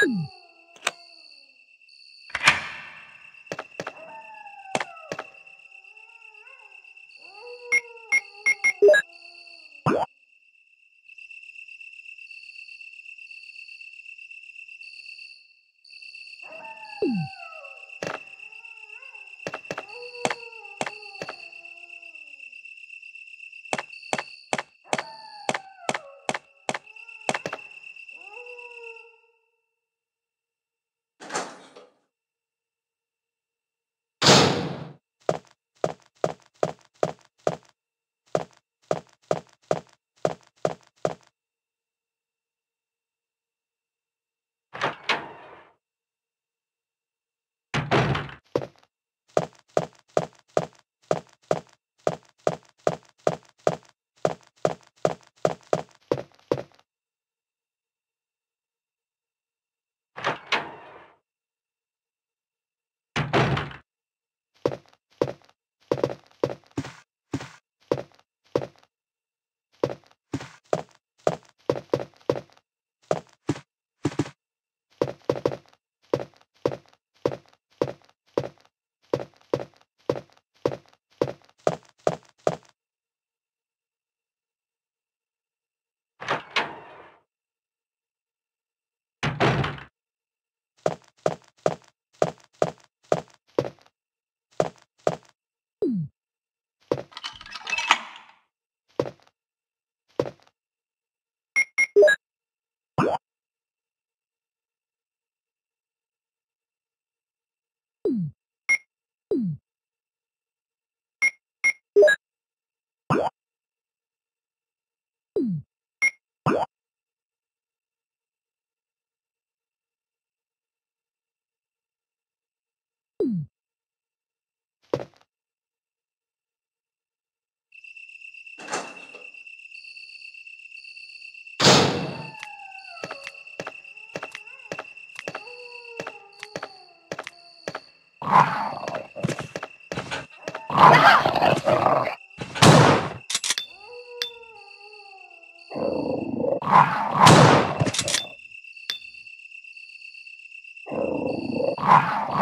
Mm-hmm. Ah!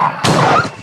Oh.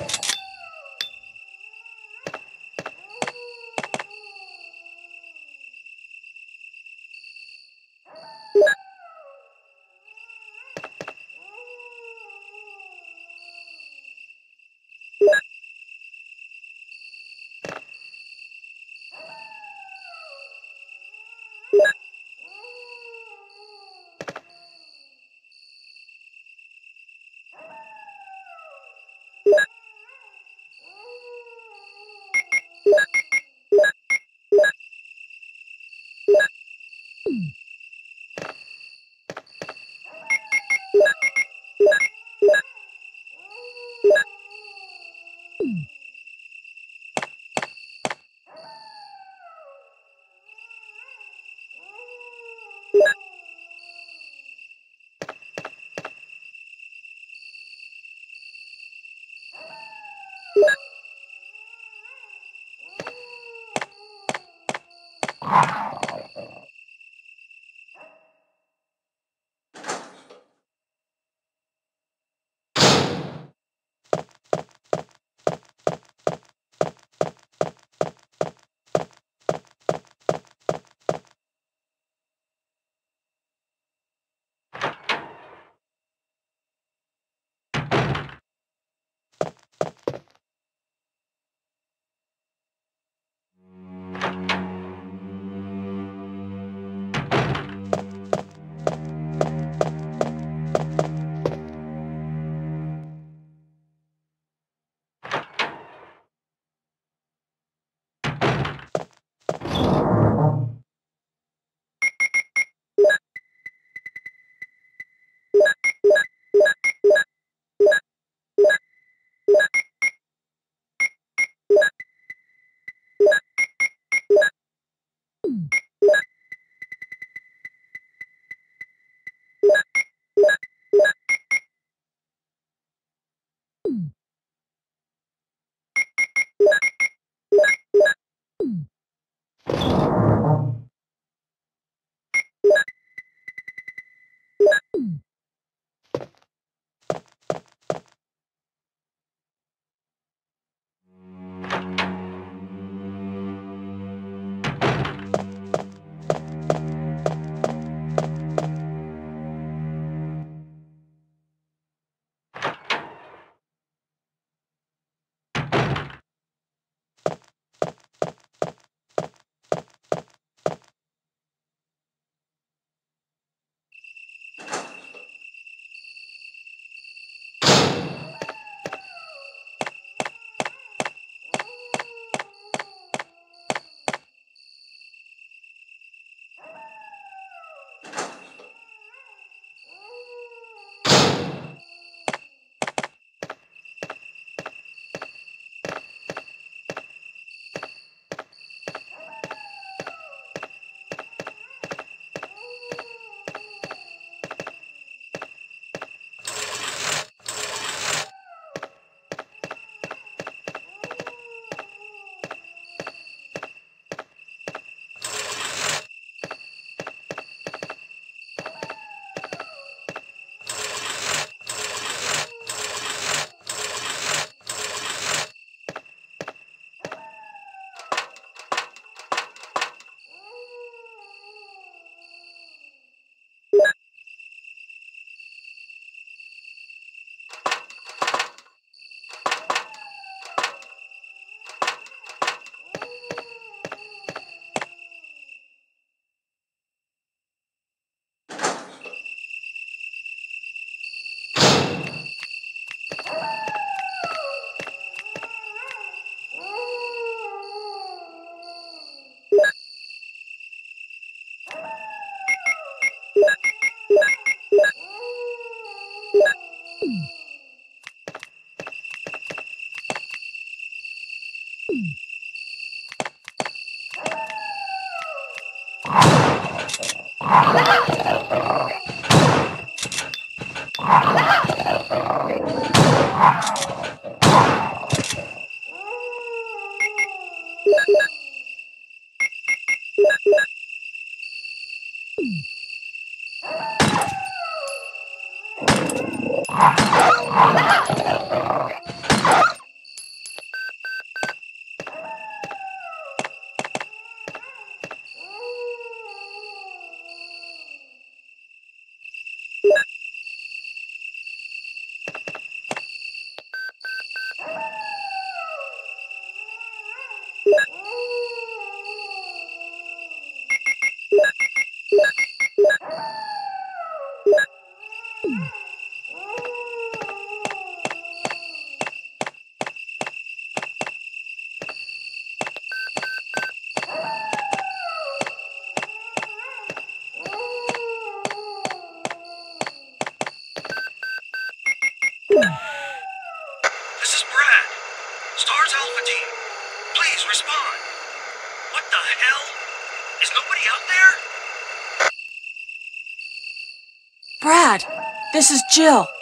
Jill.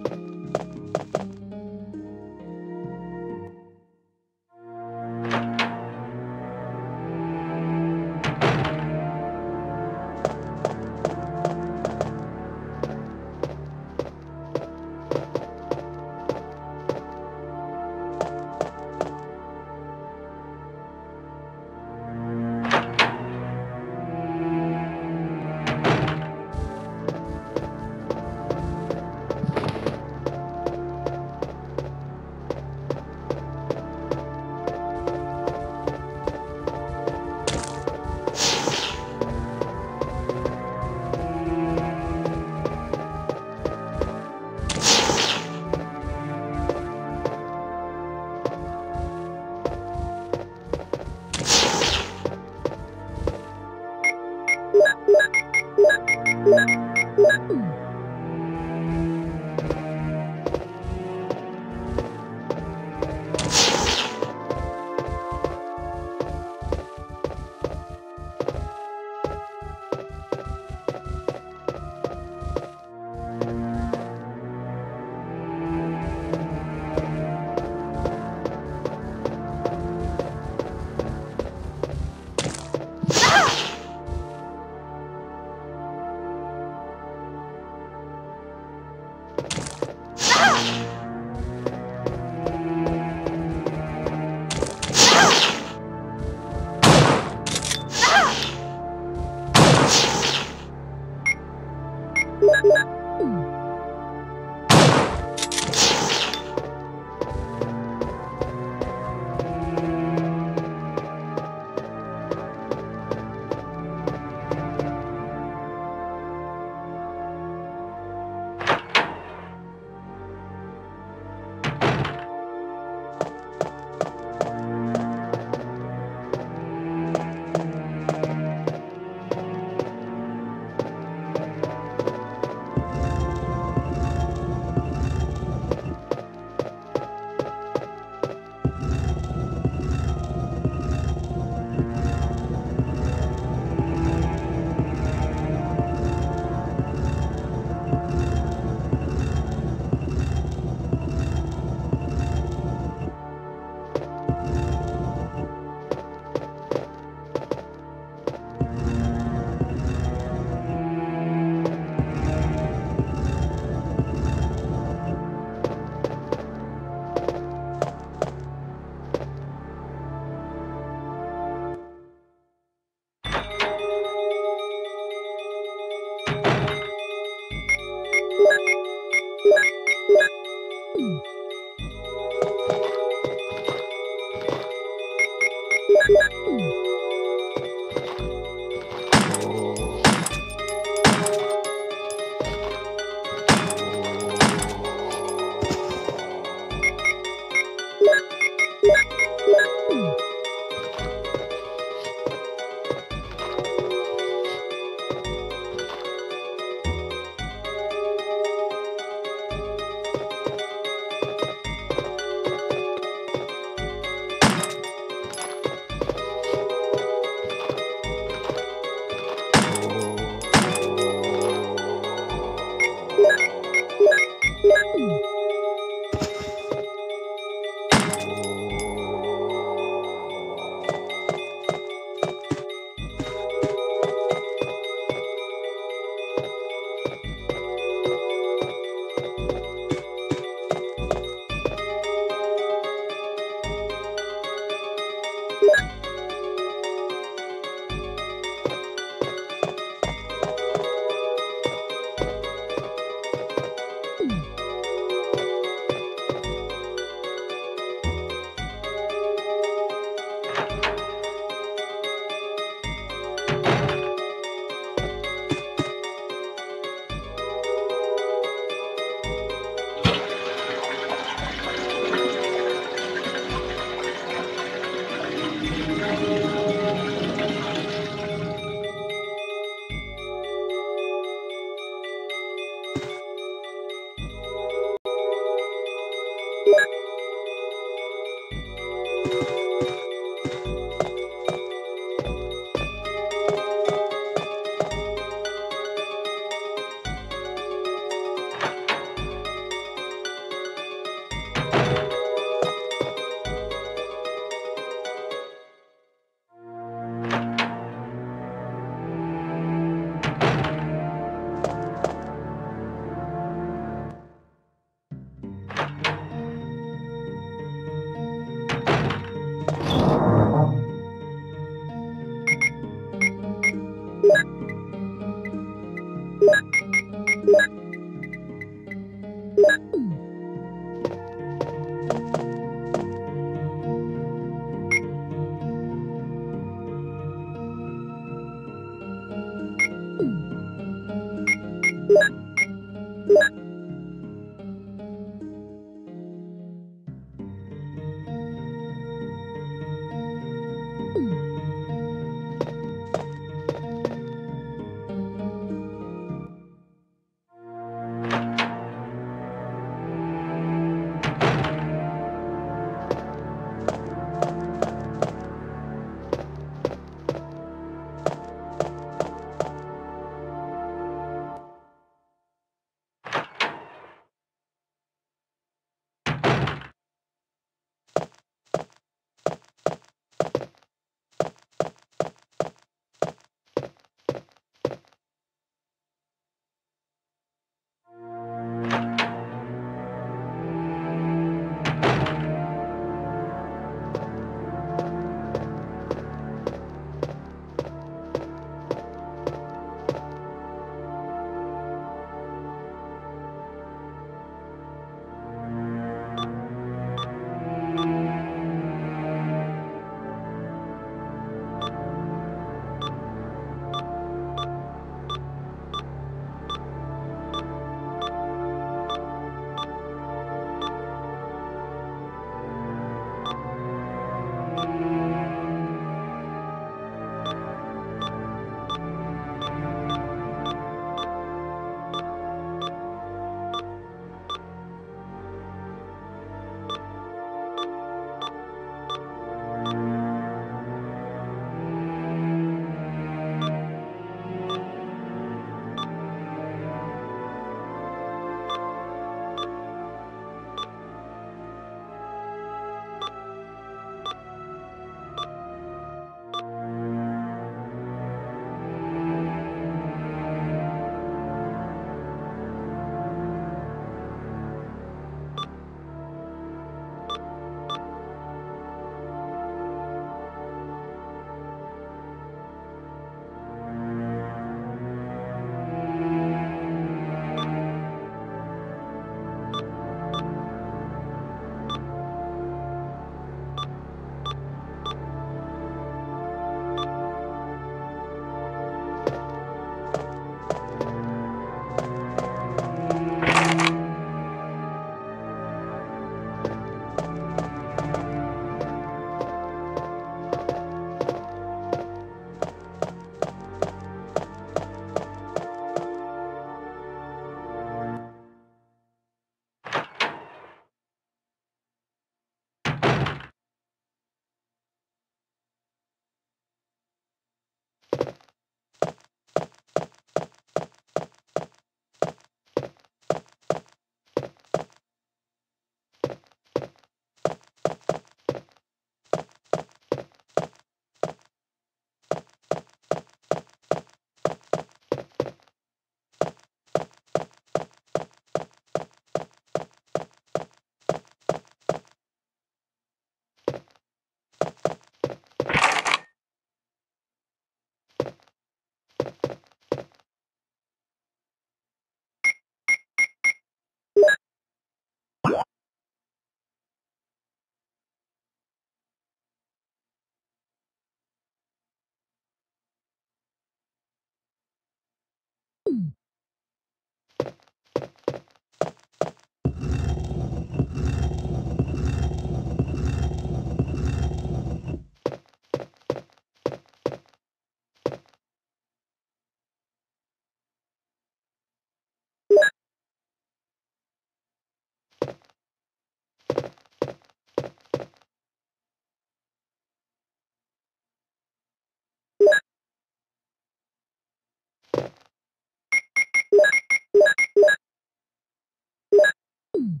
you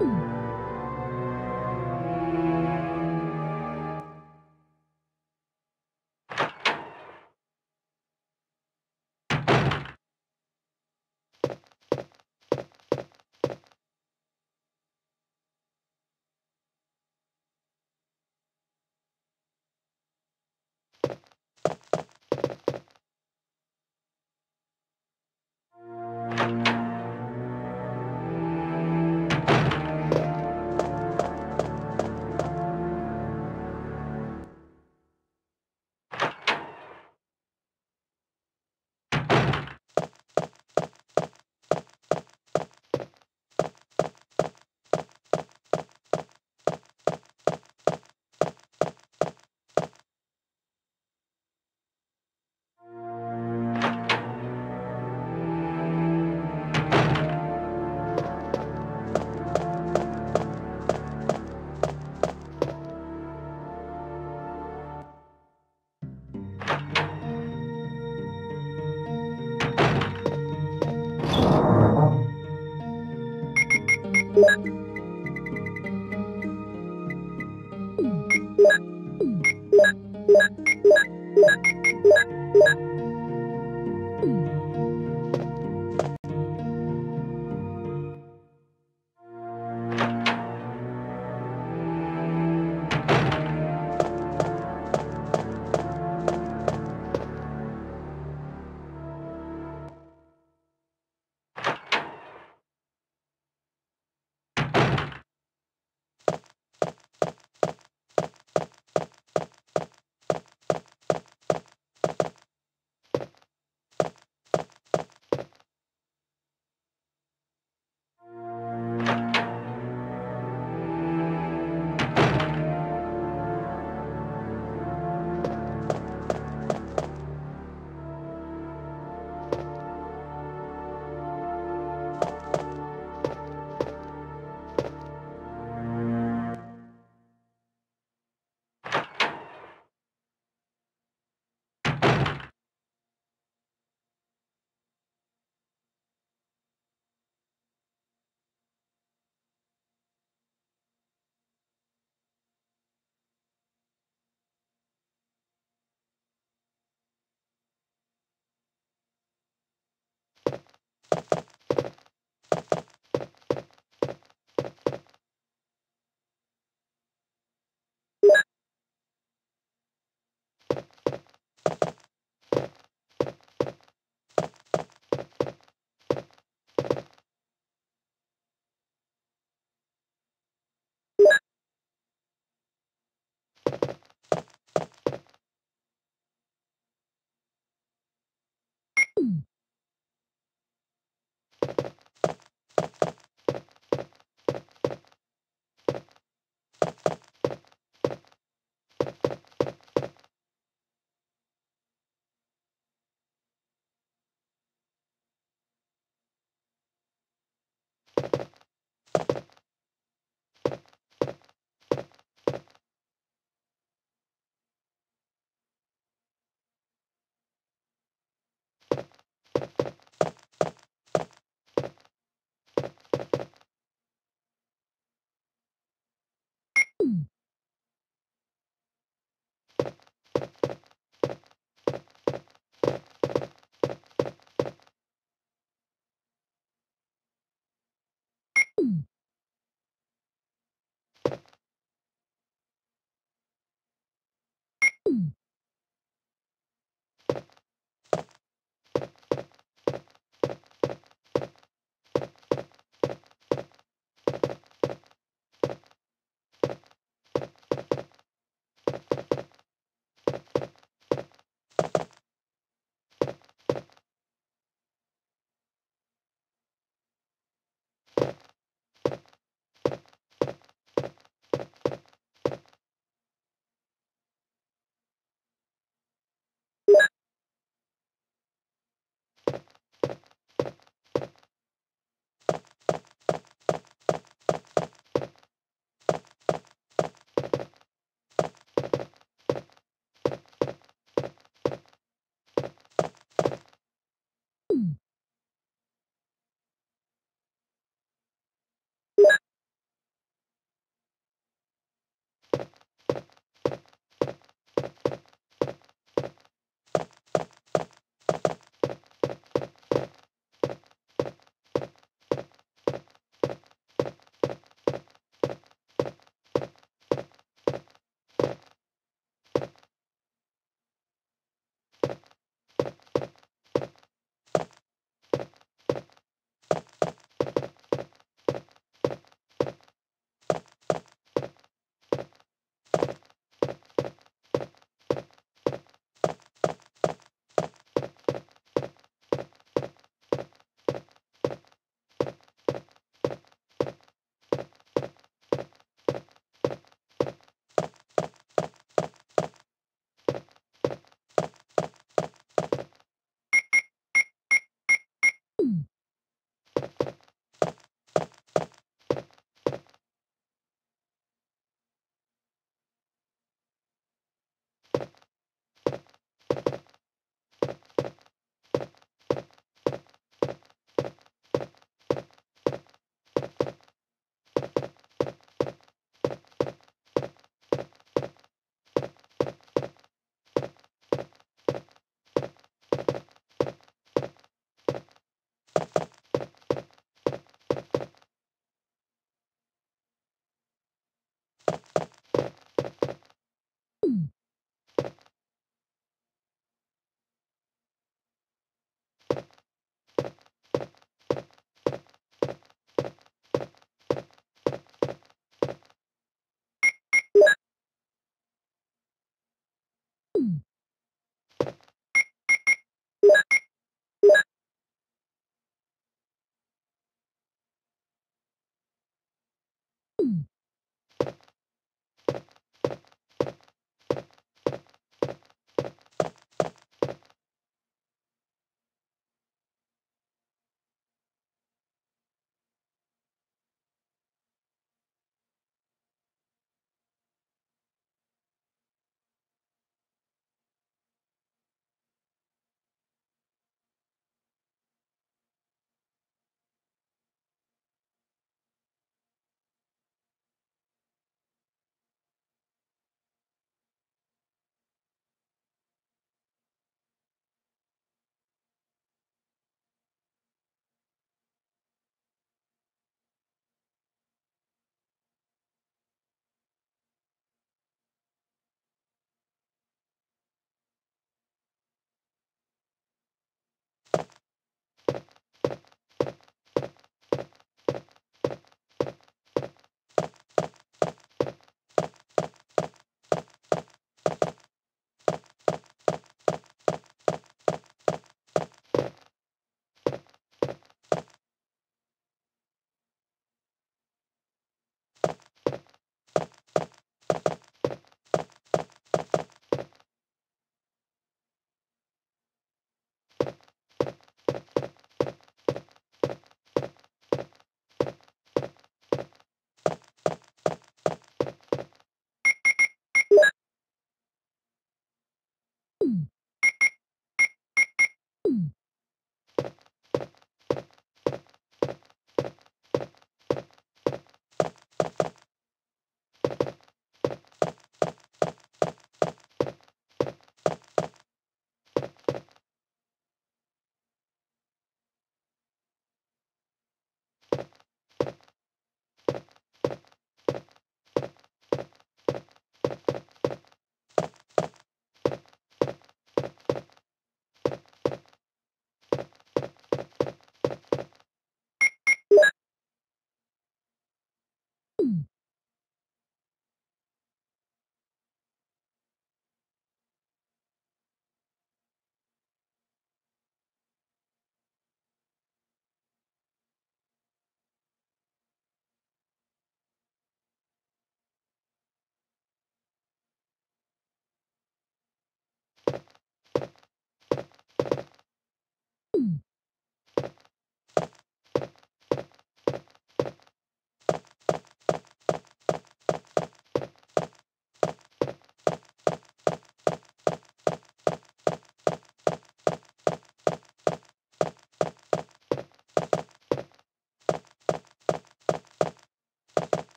Mm.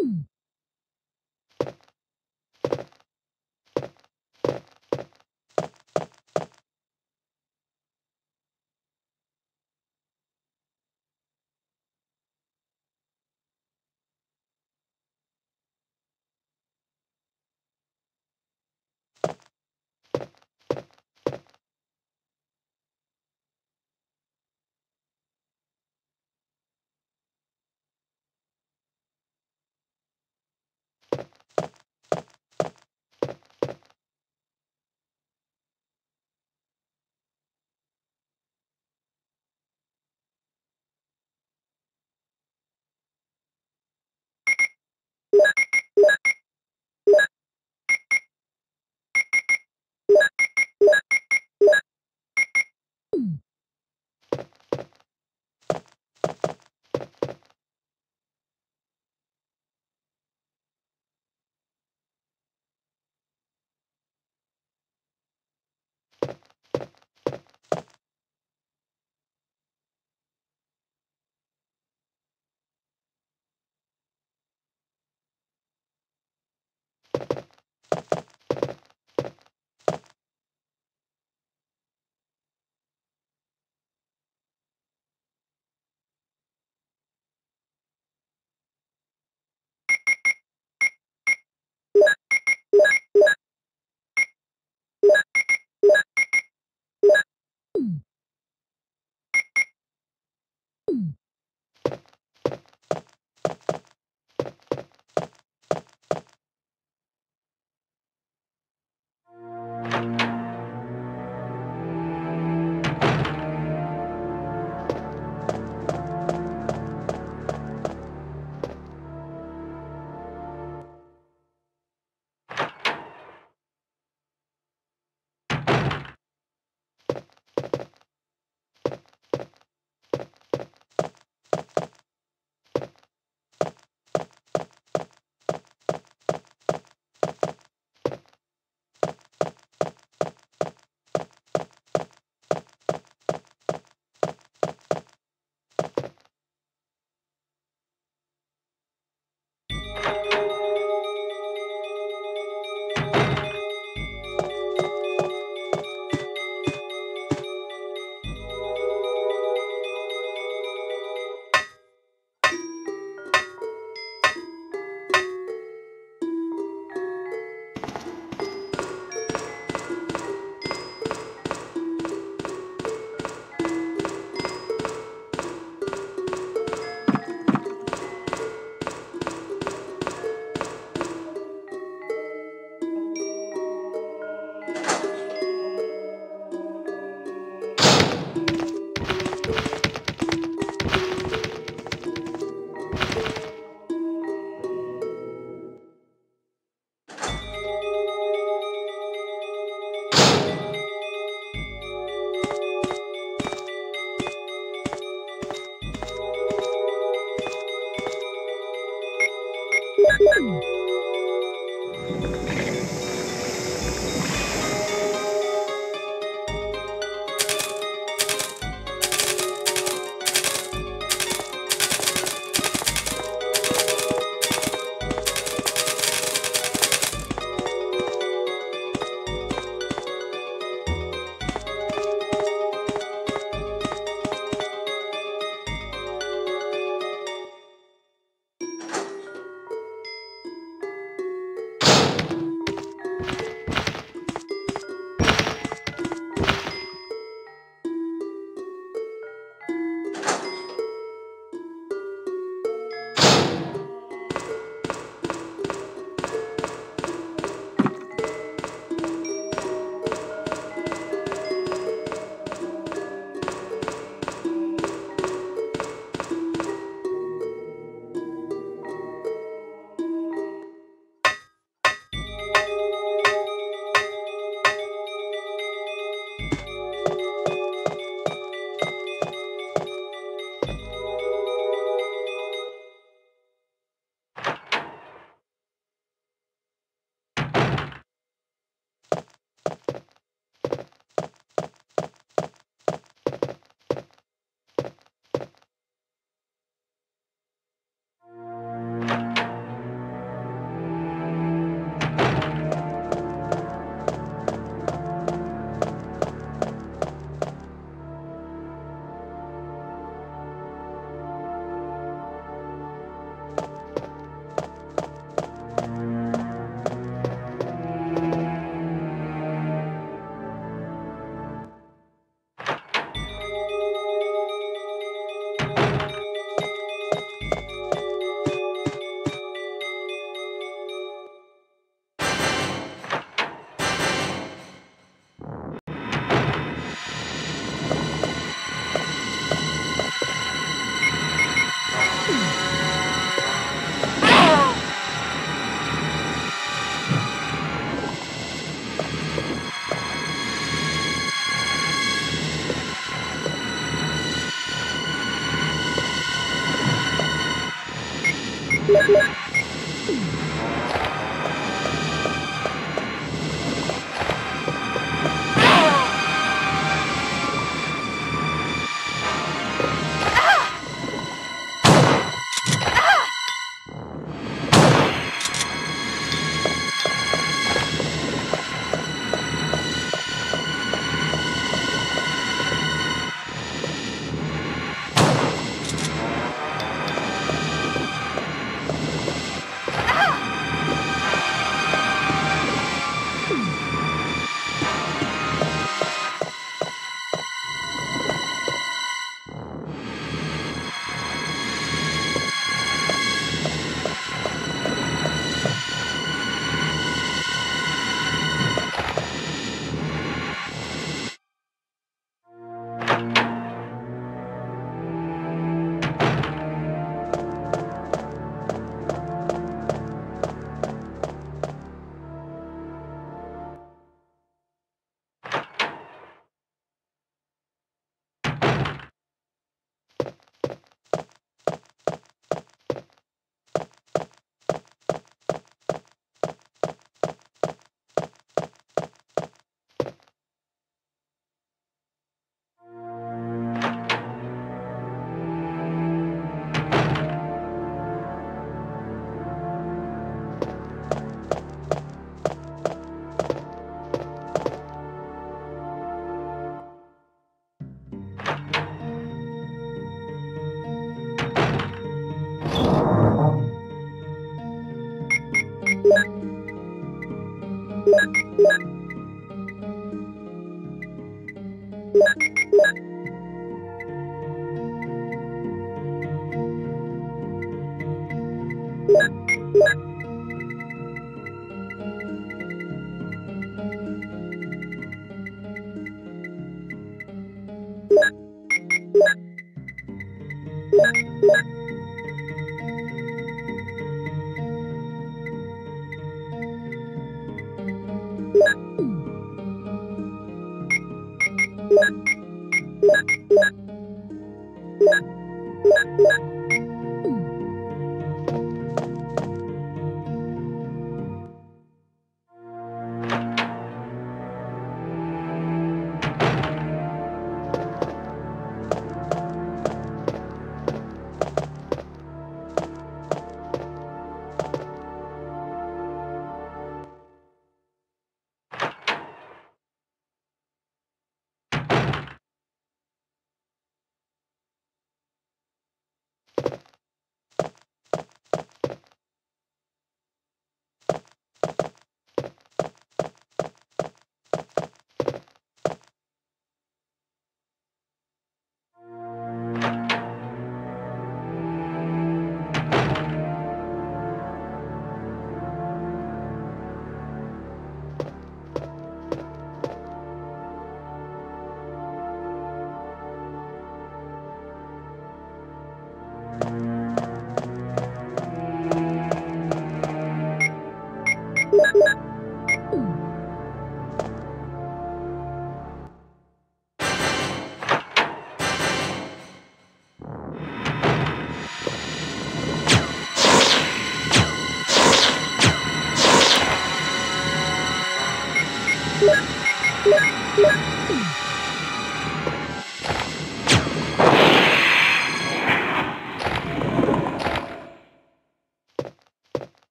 Mm-hmm. Mm-hmm.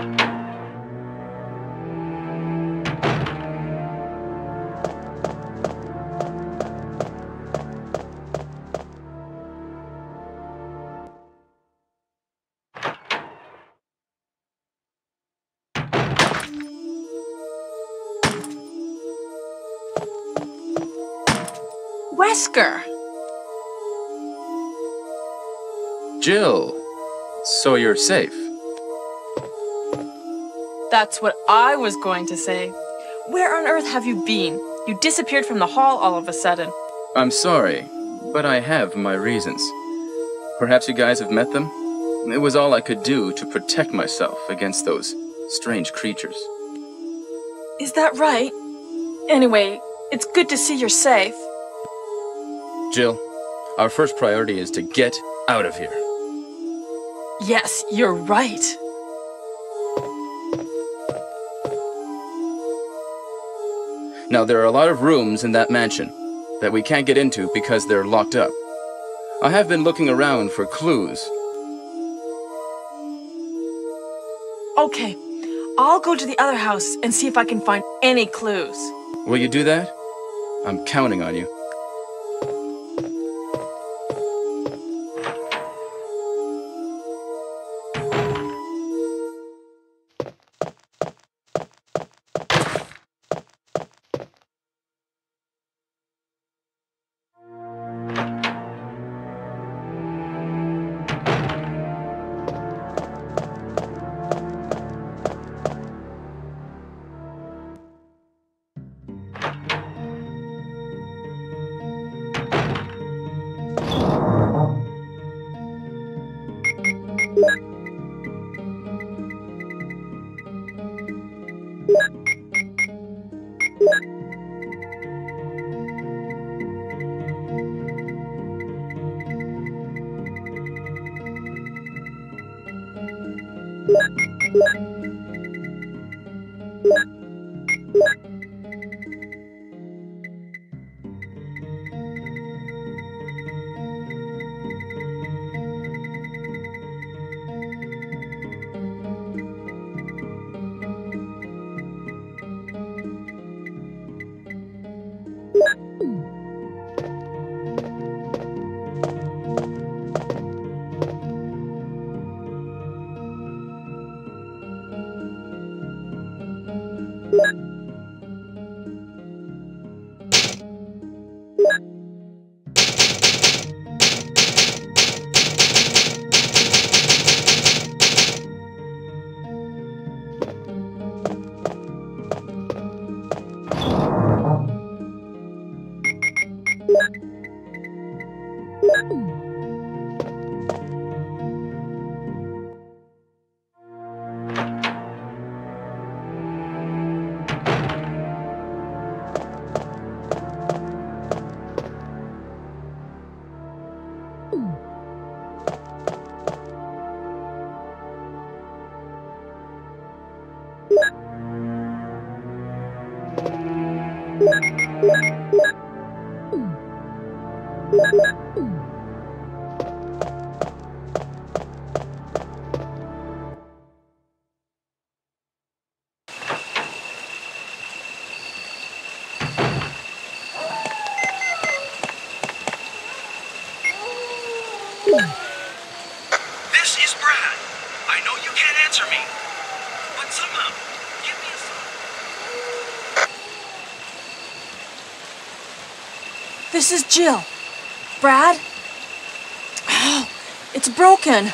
Wesker! Jill, so you're safe. That's what I was going to say. Where on earth have you been? You disappeared from the hall all of a sudden. I'm sorry, but I have my reasons. Perhaps you guys have met them? It was all I could do to protect myself against those strange creatures. Is that right? Anyway, it's good to see you're safe. Jill, our first priority is to get out of here. Yes, you're right. Now, there are a lot of rooms in that mansion that we can't get into because they're locked up. I have been looking around for clues. Okay, I'll go to the other house and see if I can find any clues. Will you do that? I'm counting on you. This is Jill. Brad? Oh, it's broken.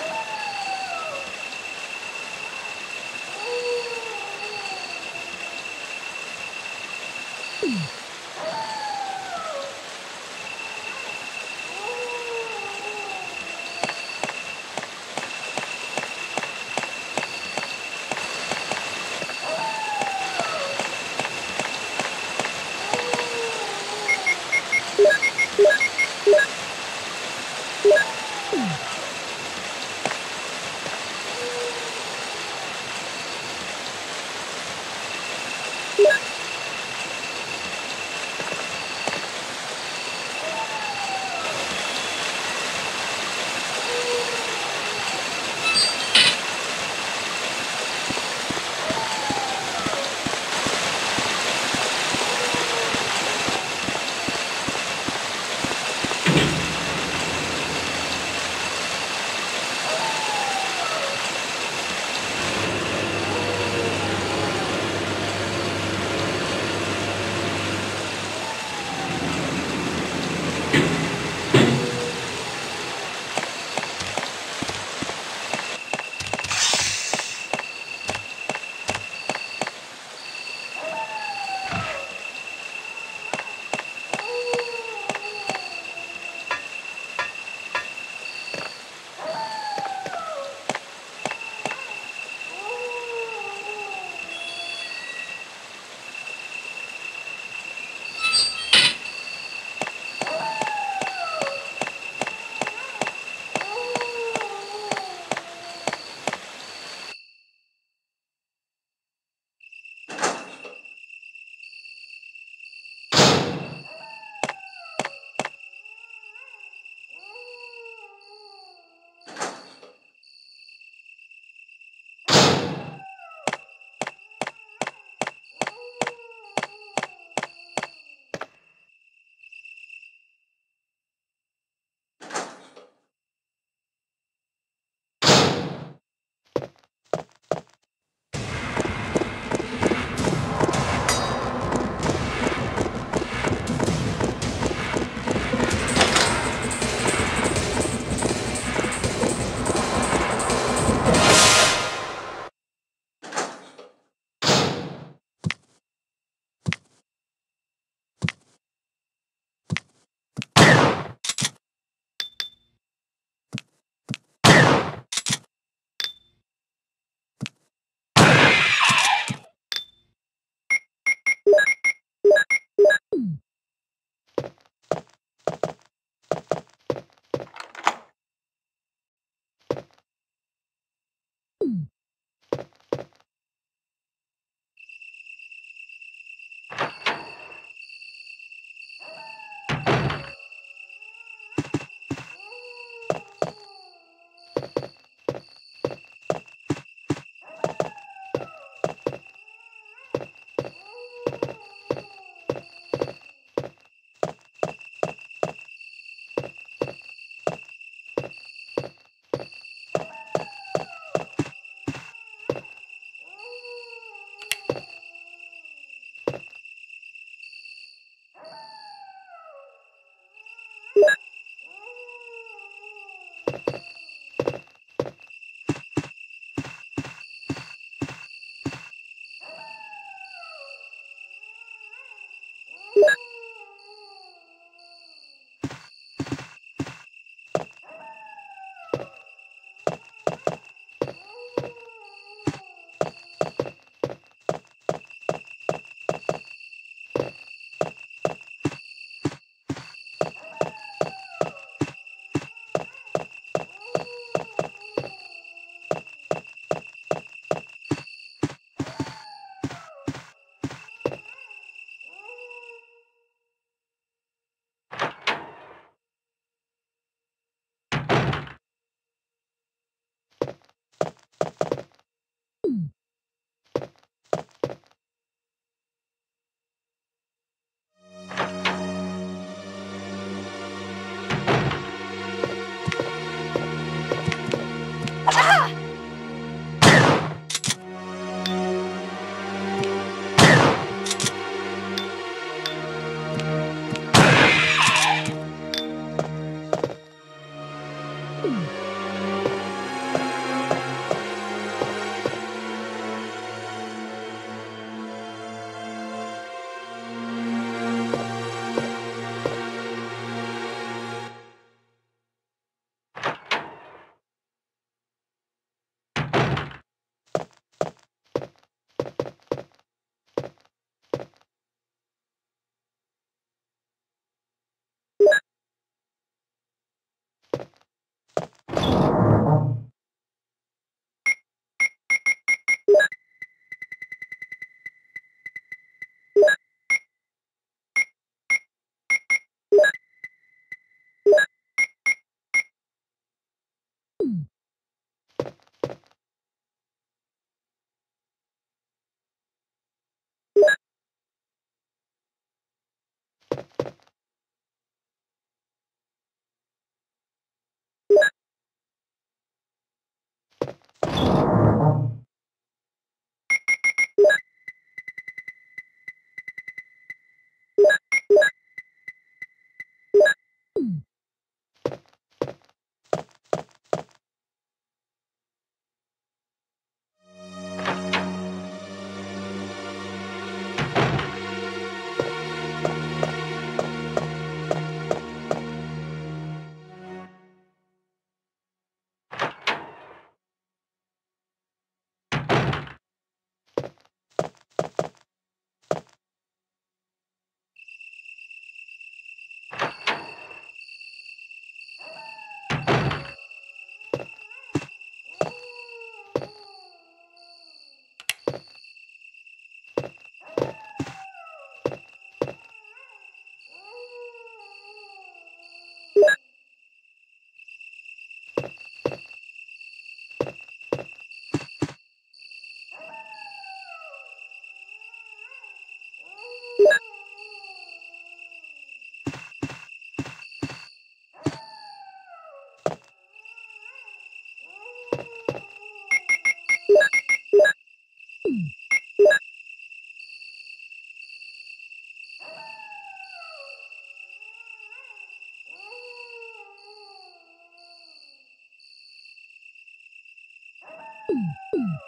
嗯嗯。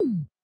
you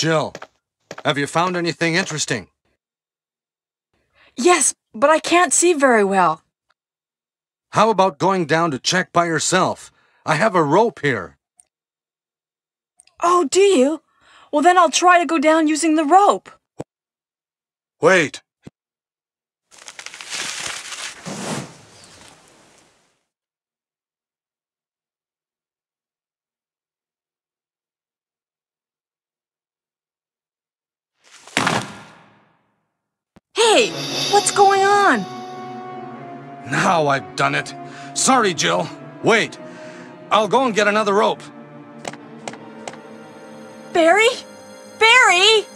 Jill, have you found anything interesting? Yes, but I can't see very well. How about going down to check by yourself? I have a rope here. Oh, do you? Well, then I'll try to go down using the rope. Wait. Hey, what's going on? Now I've done it. Sorry, Jill. Wait. I'll go and get another rope. Barry? Barry!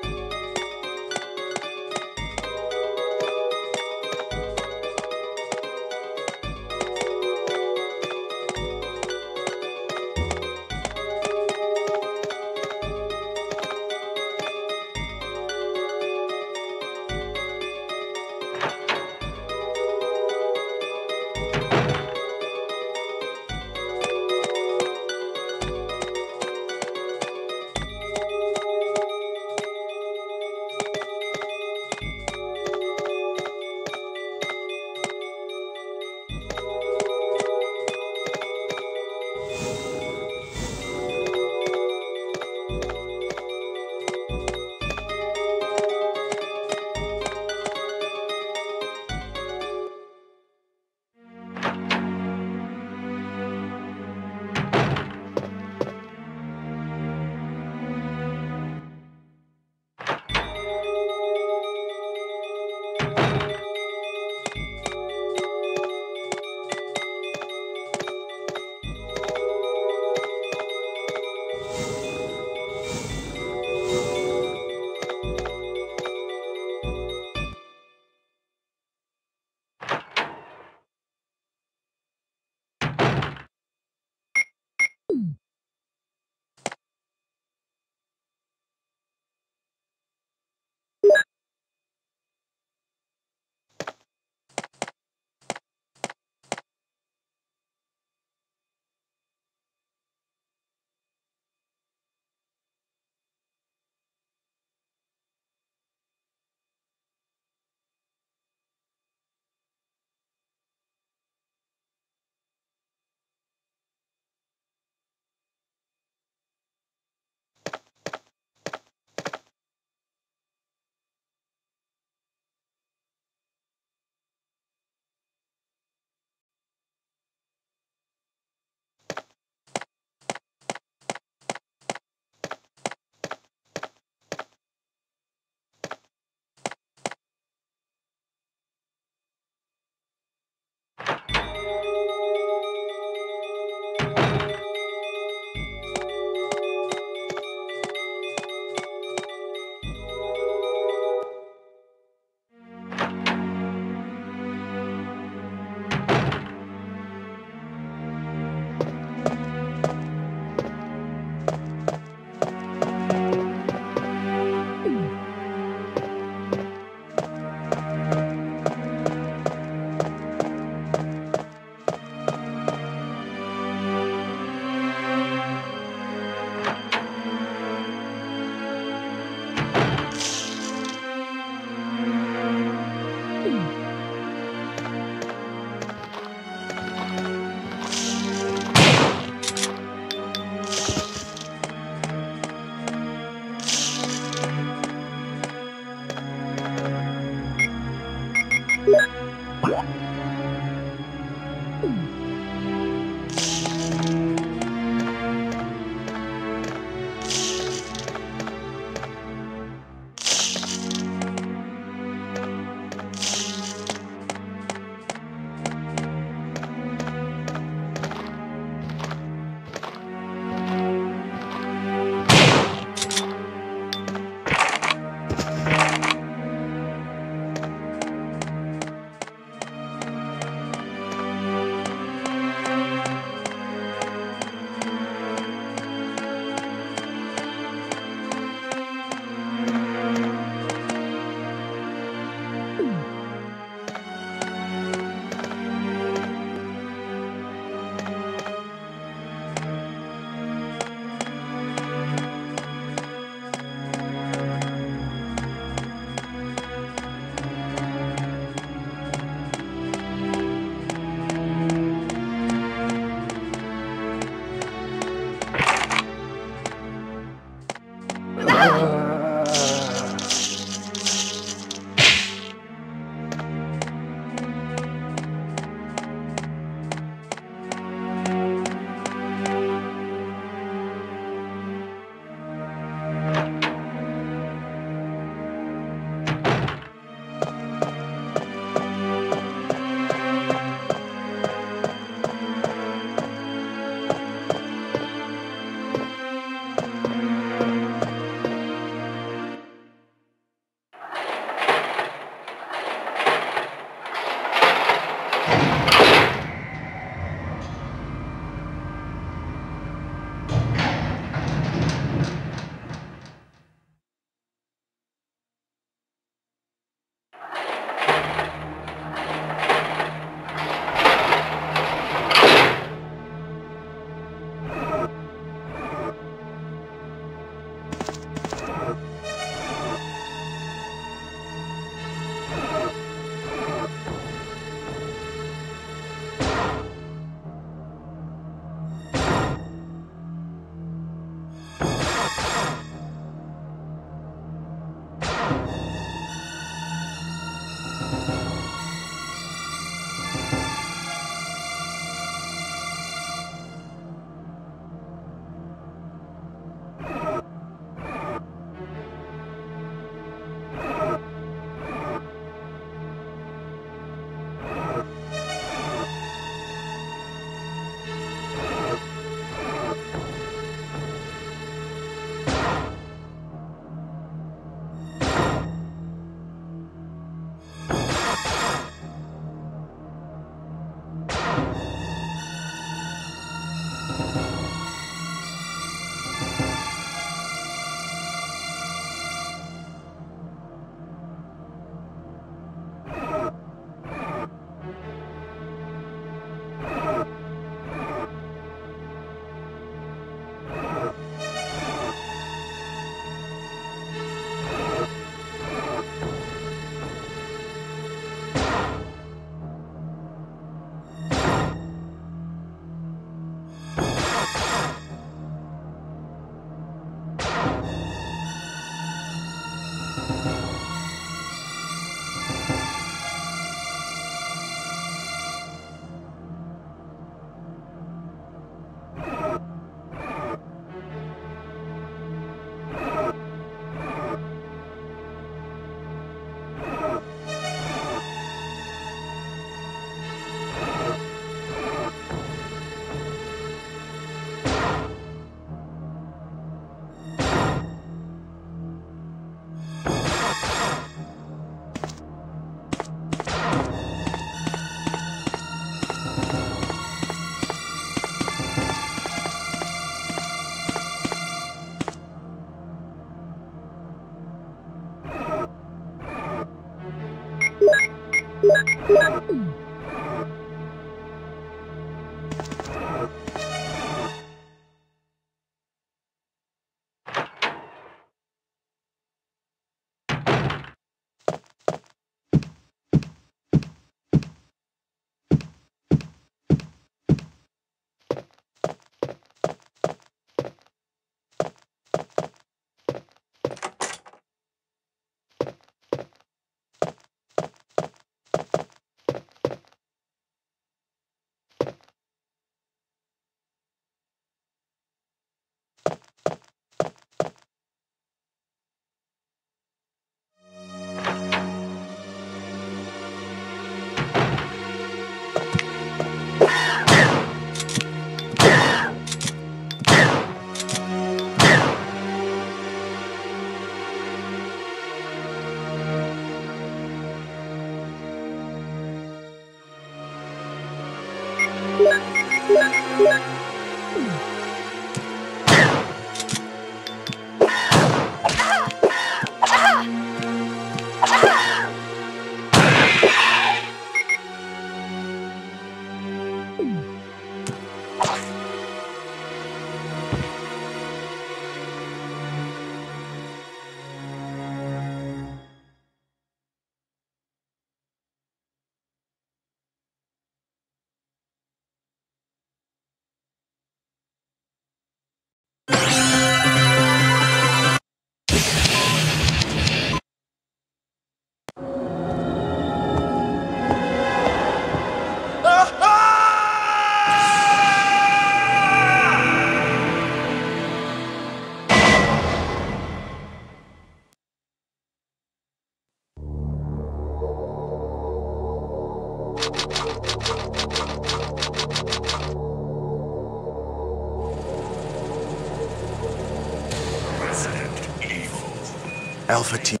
Alpha Team.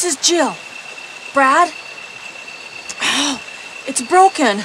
This is Jill. Brad? Oh, it's broken.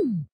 Mm.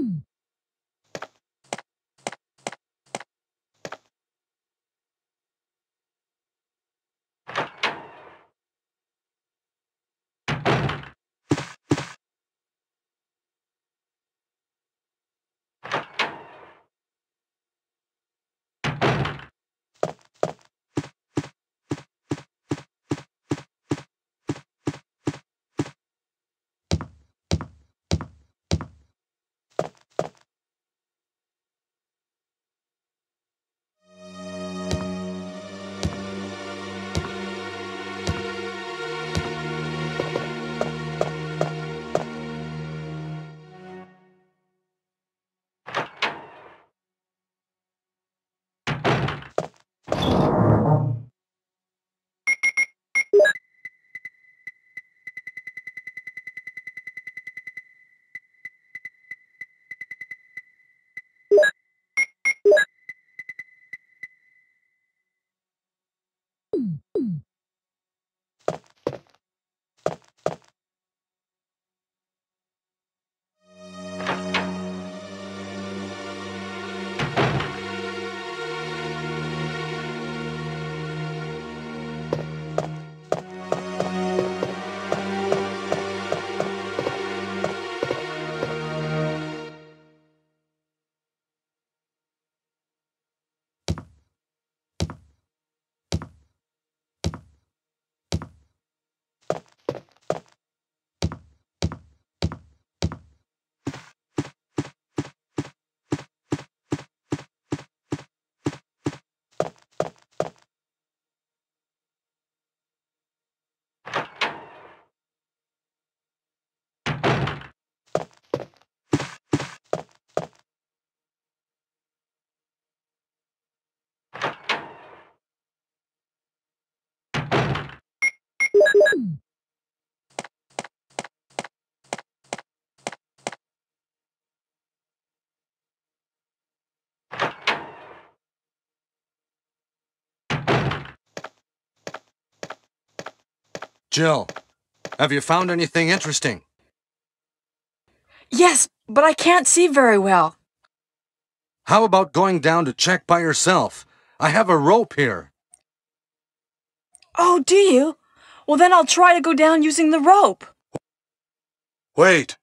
Mm-hmm. Jill, have you found anything interesting? Yes, but I can't see very well. How about going down to check by yourself? I have a rope here. Oh, do you? Well, then I'll try to go down using the rope. Wait.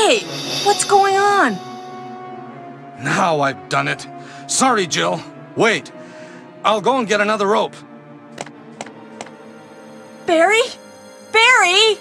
Hey, what's going on? Now I've done it. Sorry, Jill. Wait. I'll go and get another rope. Barry? Barry?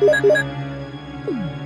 Thank you.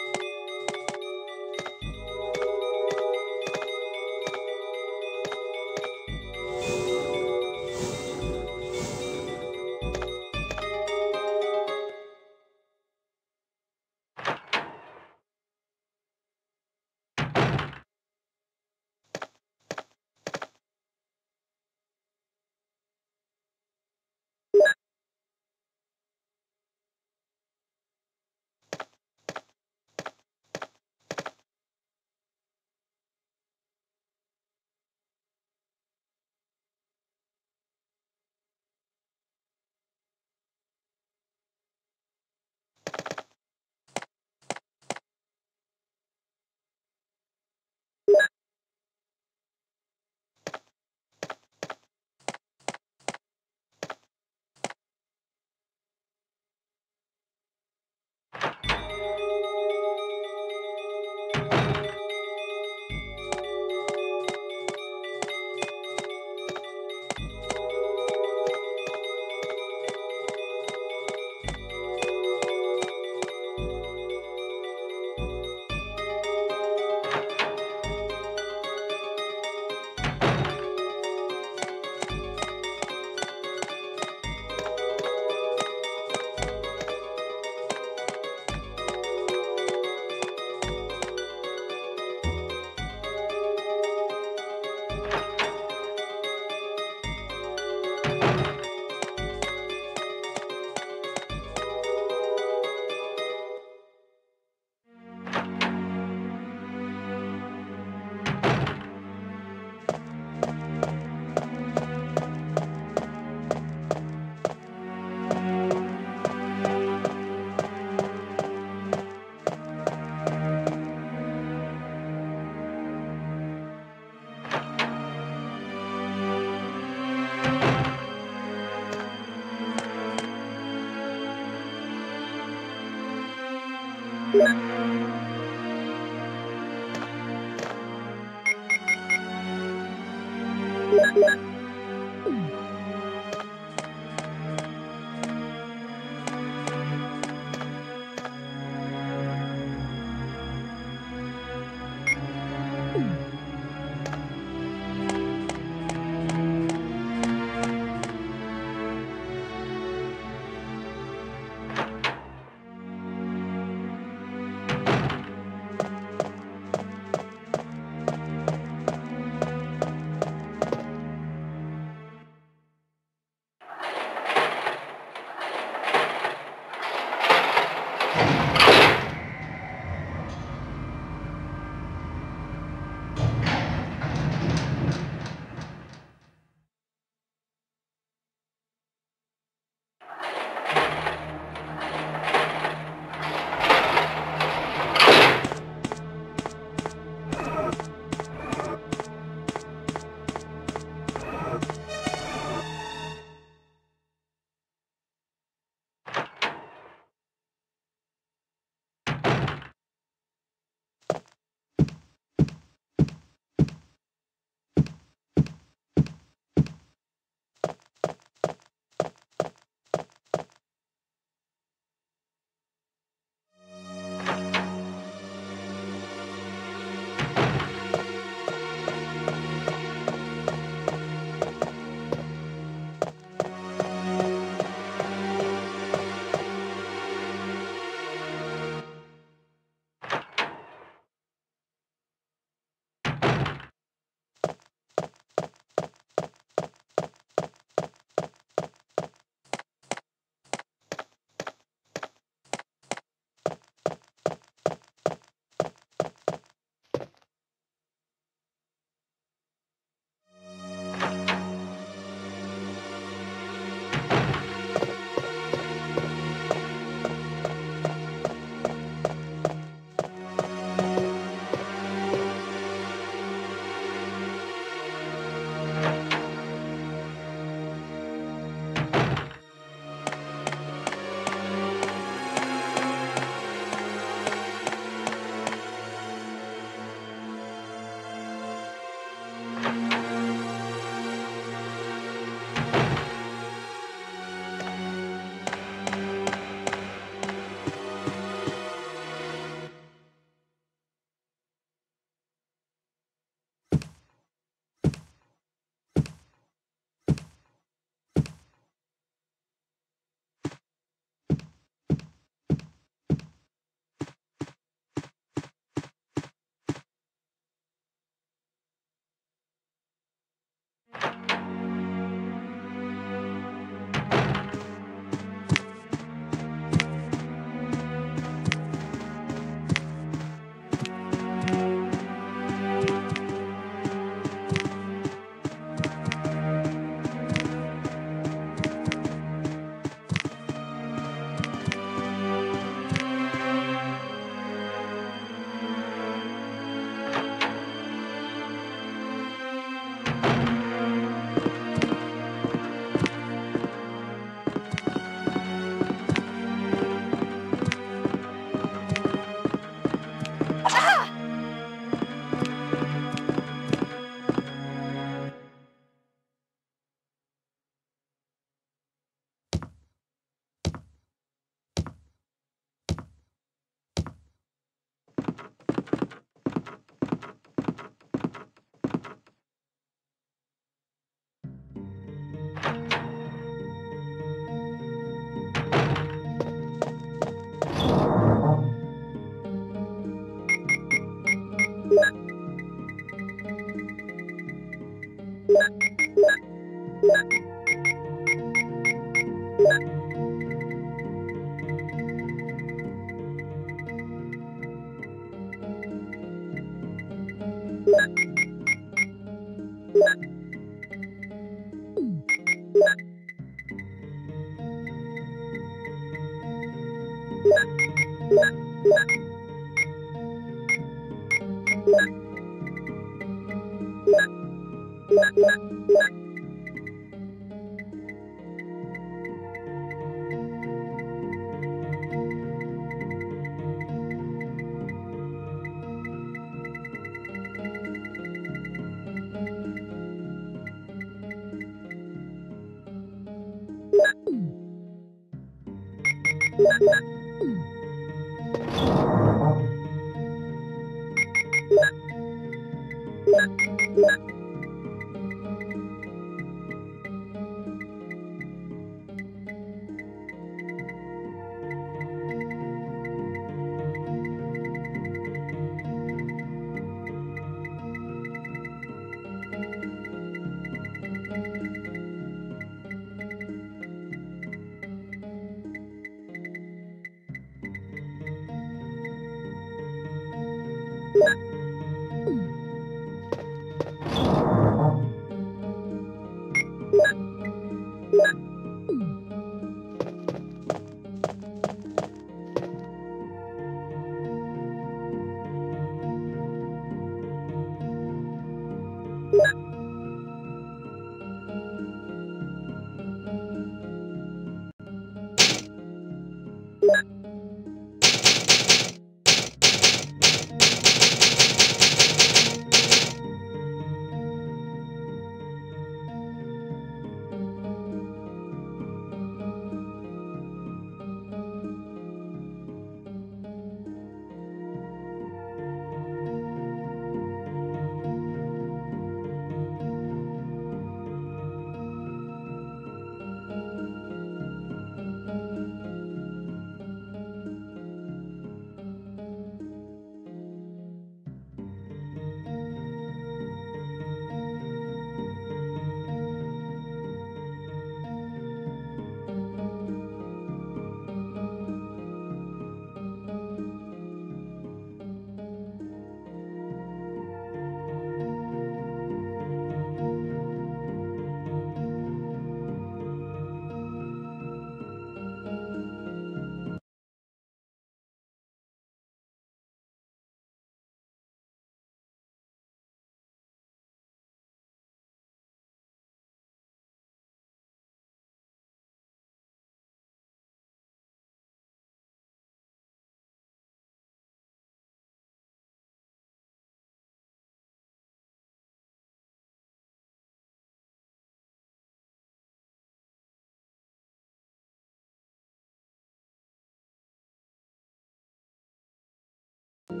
Thank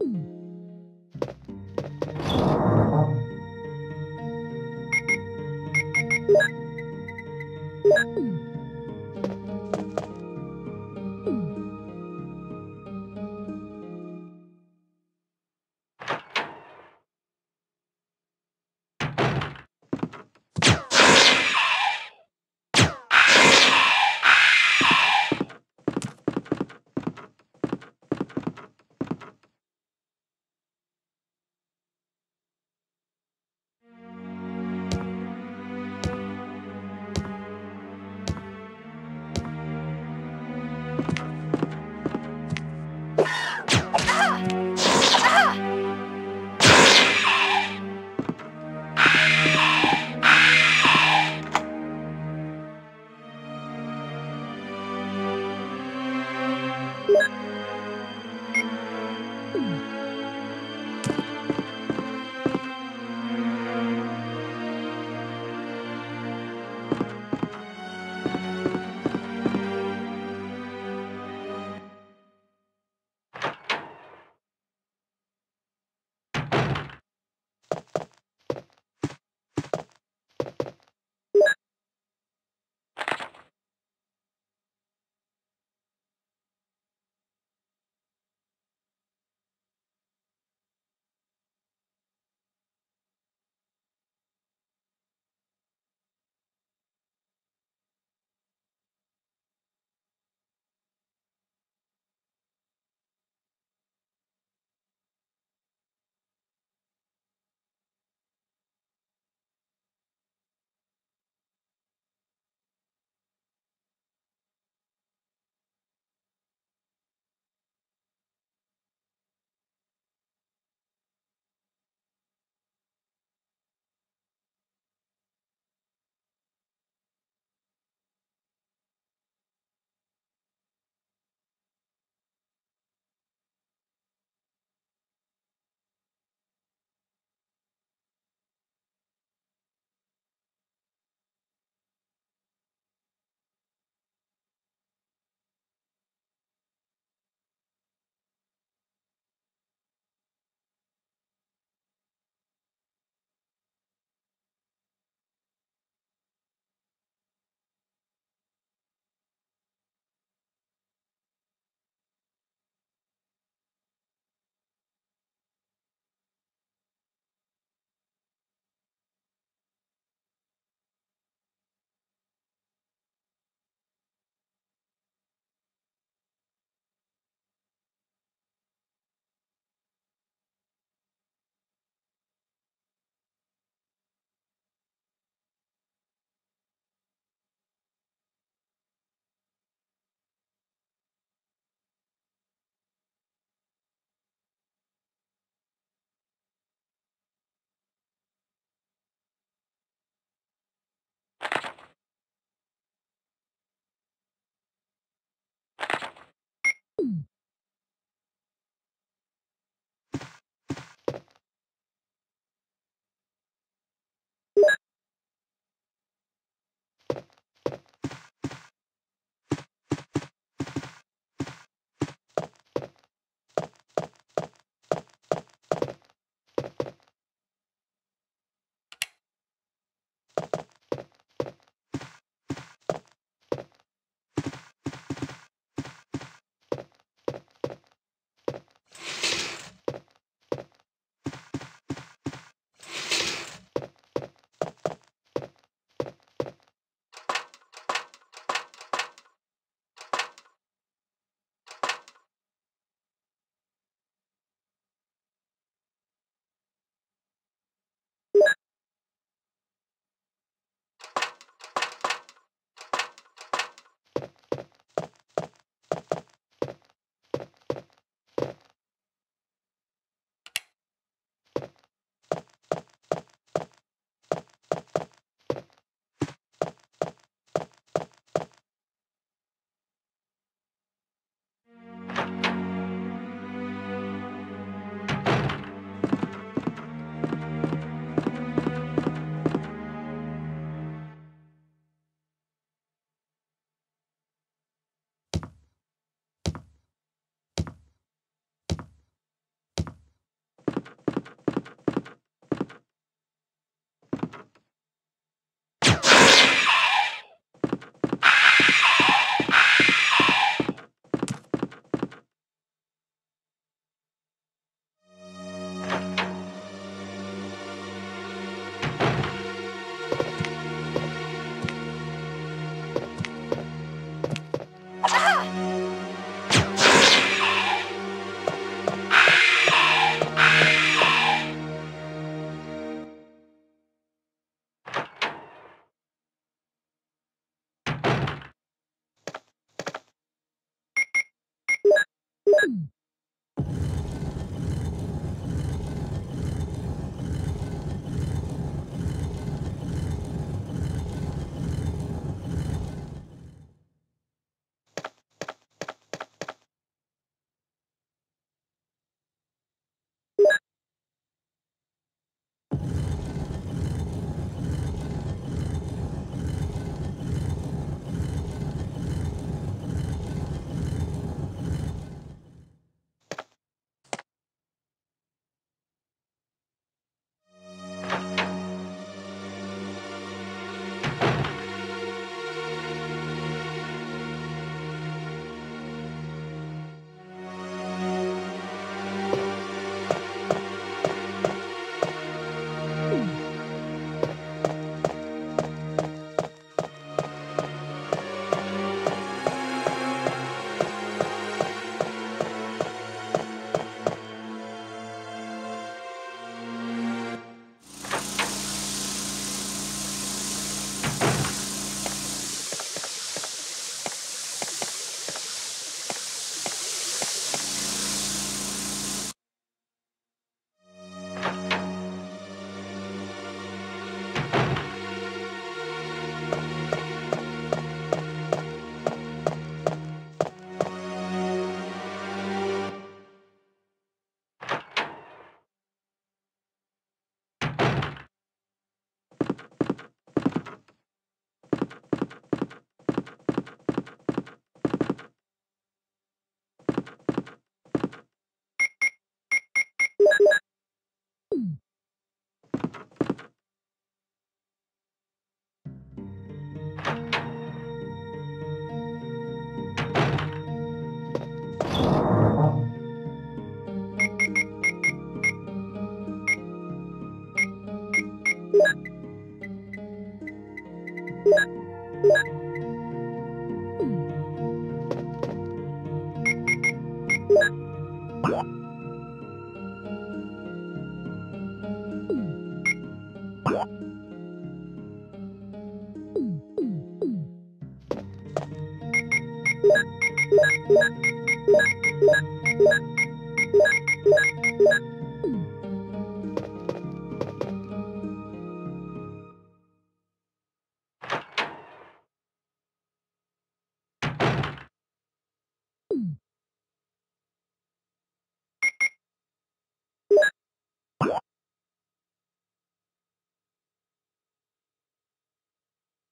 you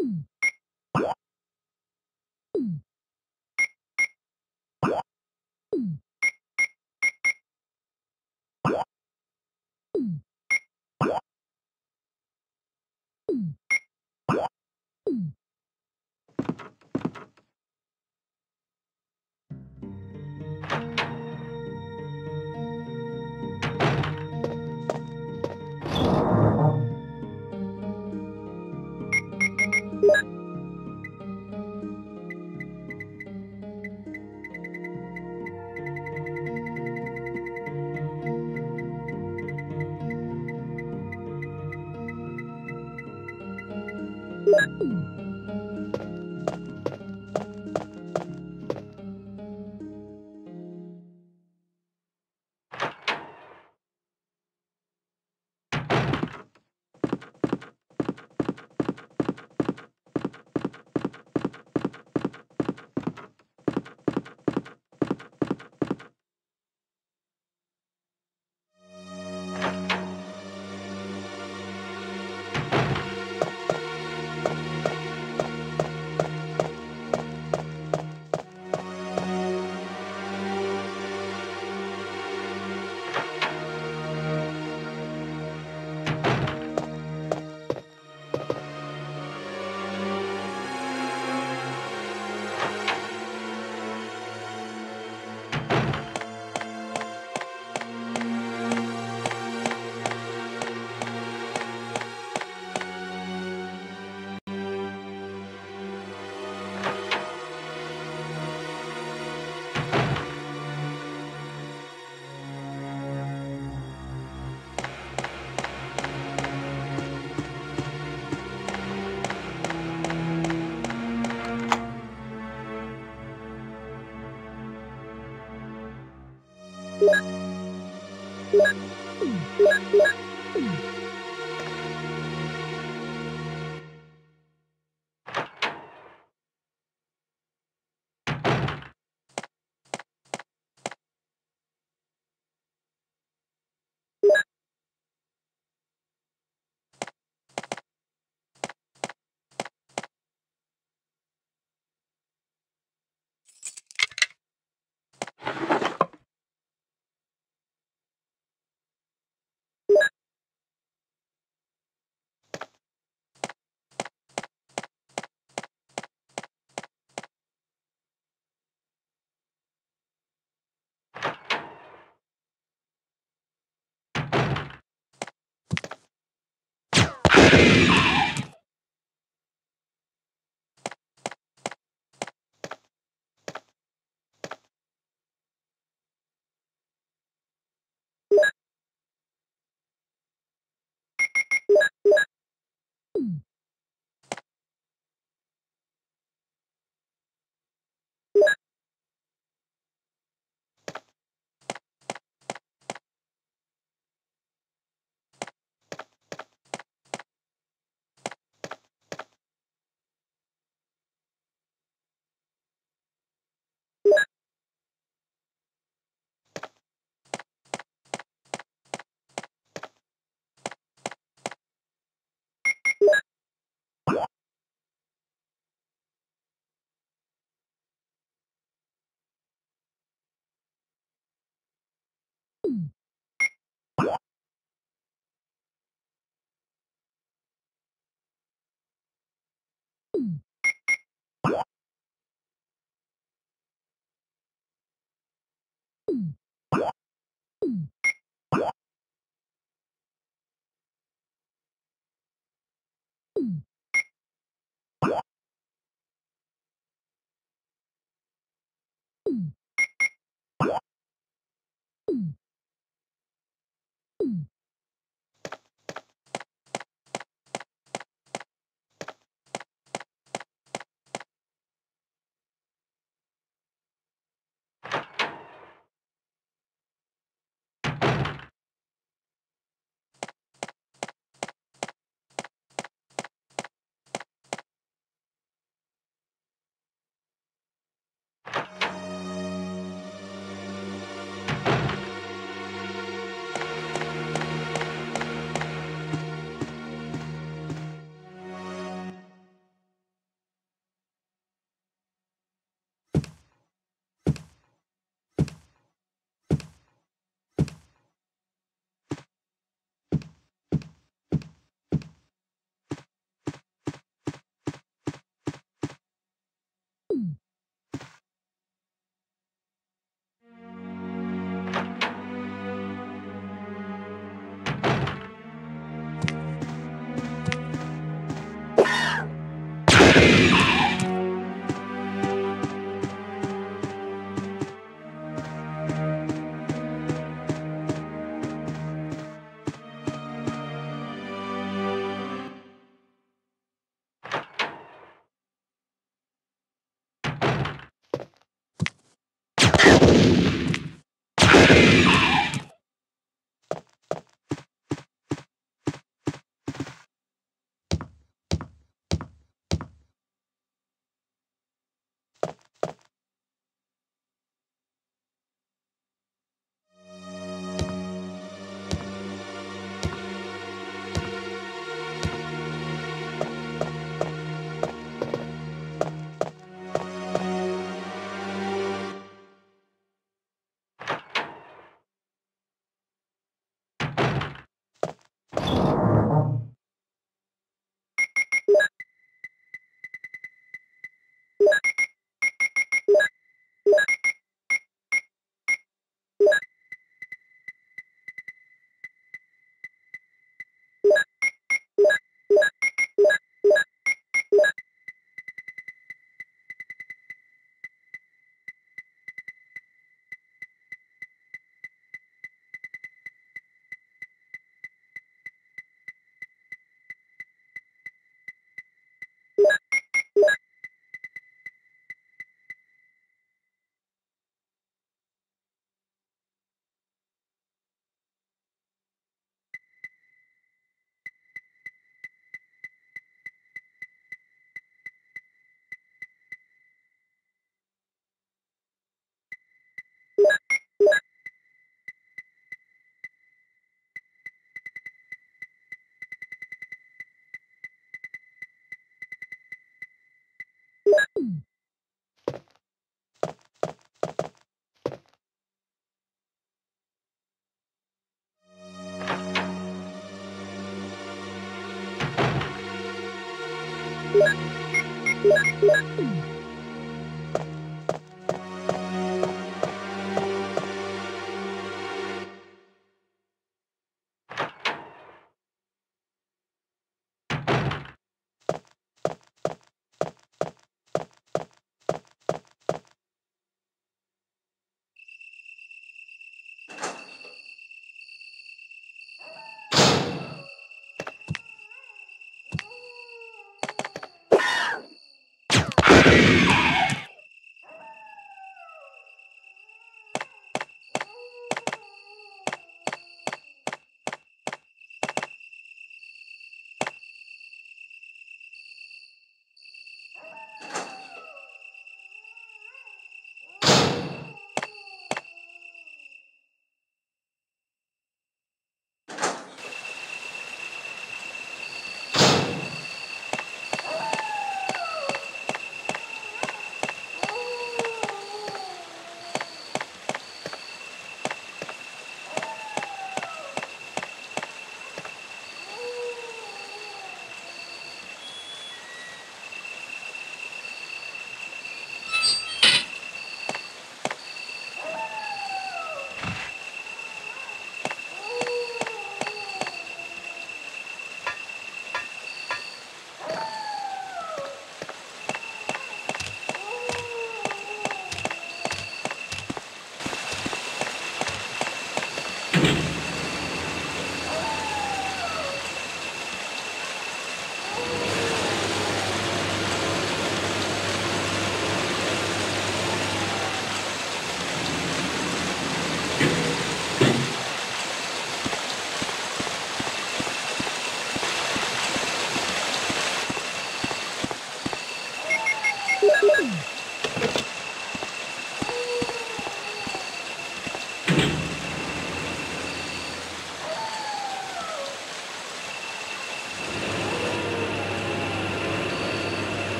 Mm-hmm. you Mm-hmm.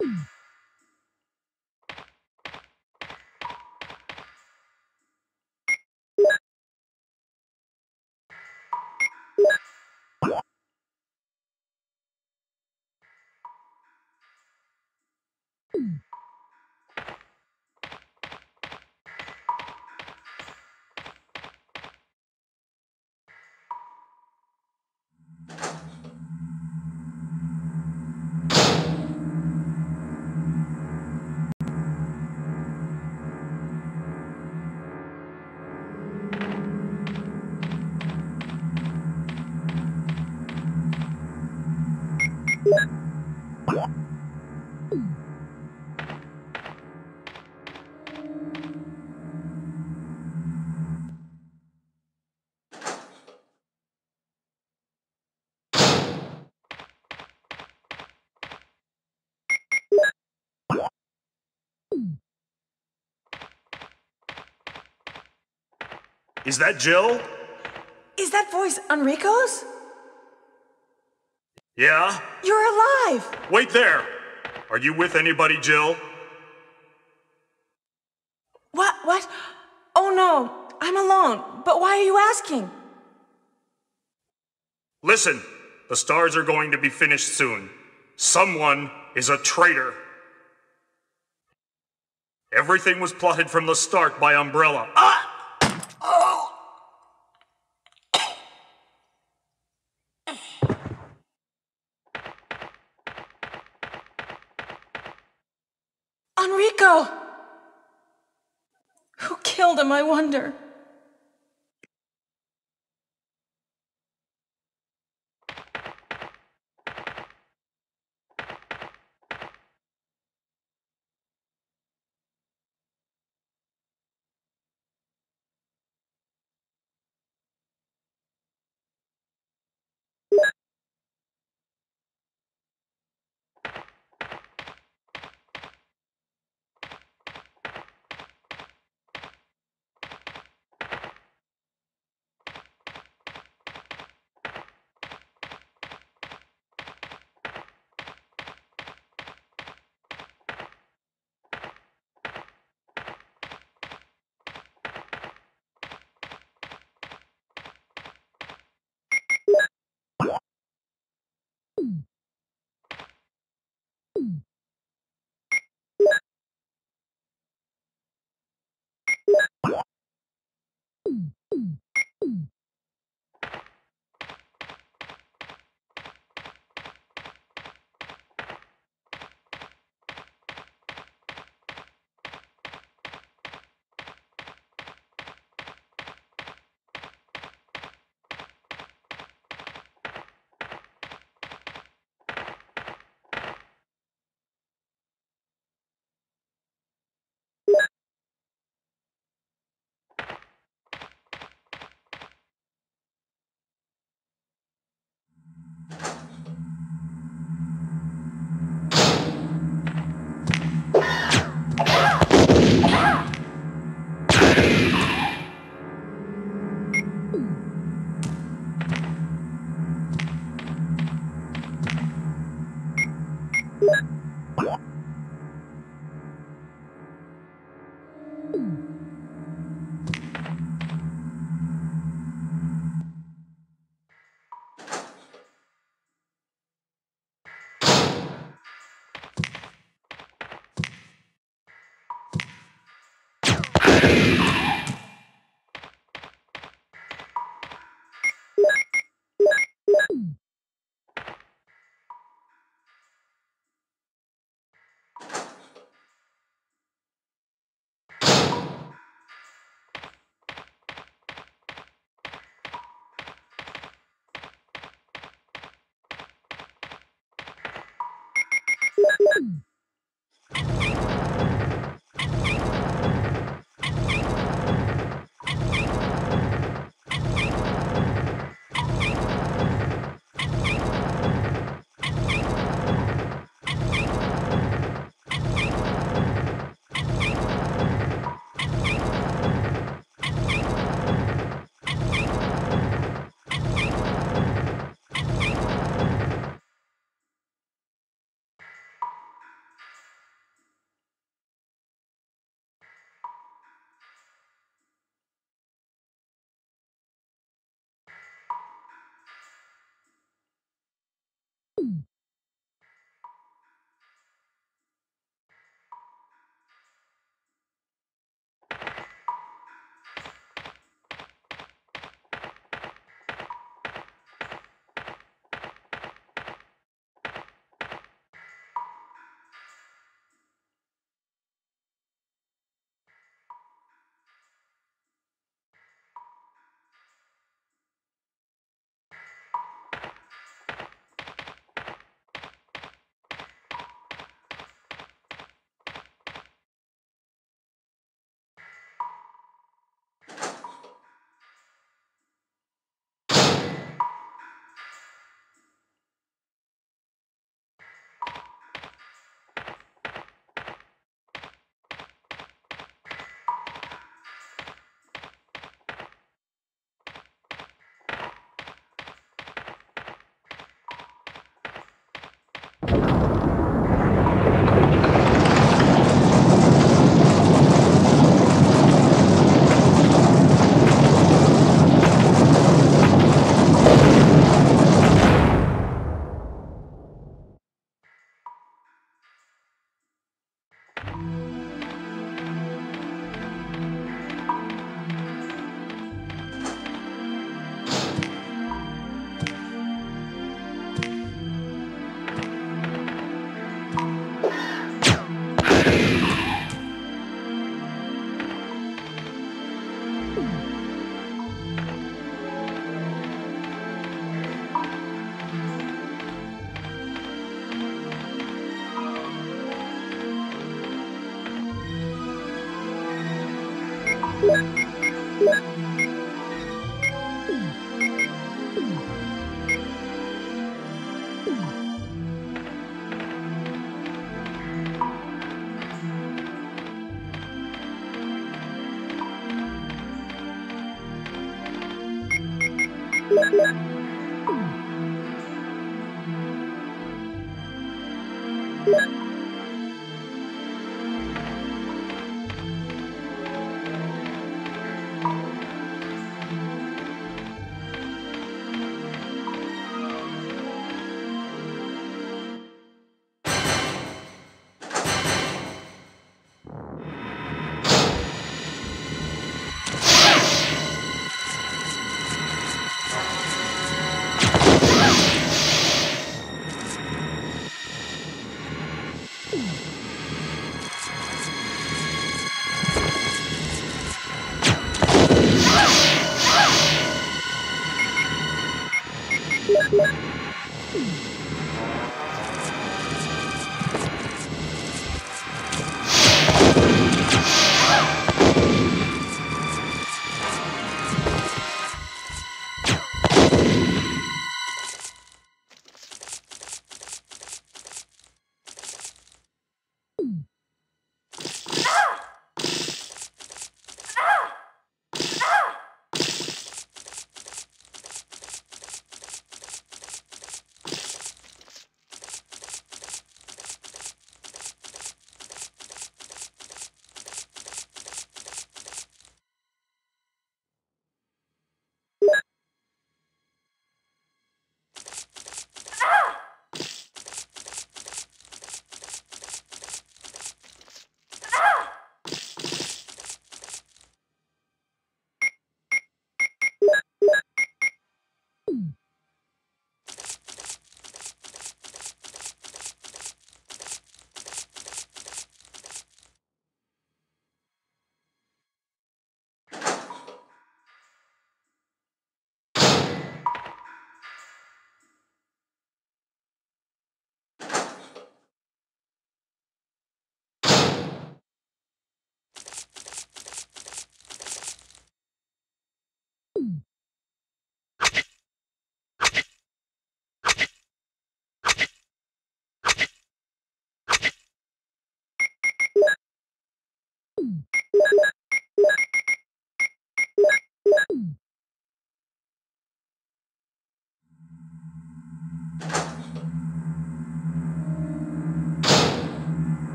you Is that Jill? Is that voice Enrico's? Yeah? You're alive! Wait there! Are you with anybody, Jill? What? What? Oh no, I'm alone. But why are you asking? Listen, the S.T.A.R.S. are going to be finished soon. Someone is a traitor. Everything was plotted from the start by Umbrella. Ah! I wonder? Mm-hmm.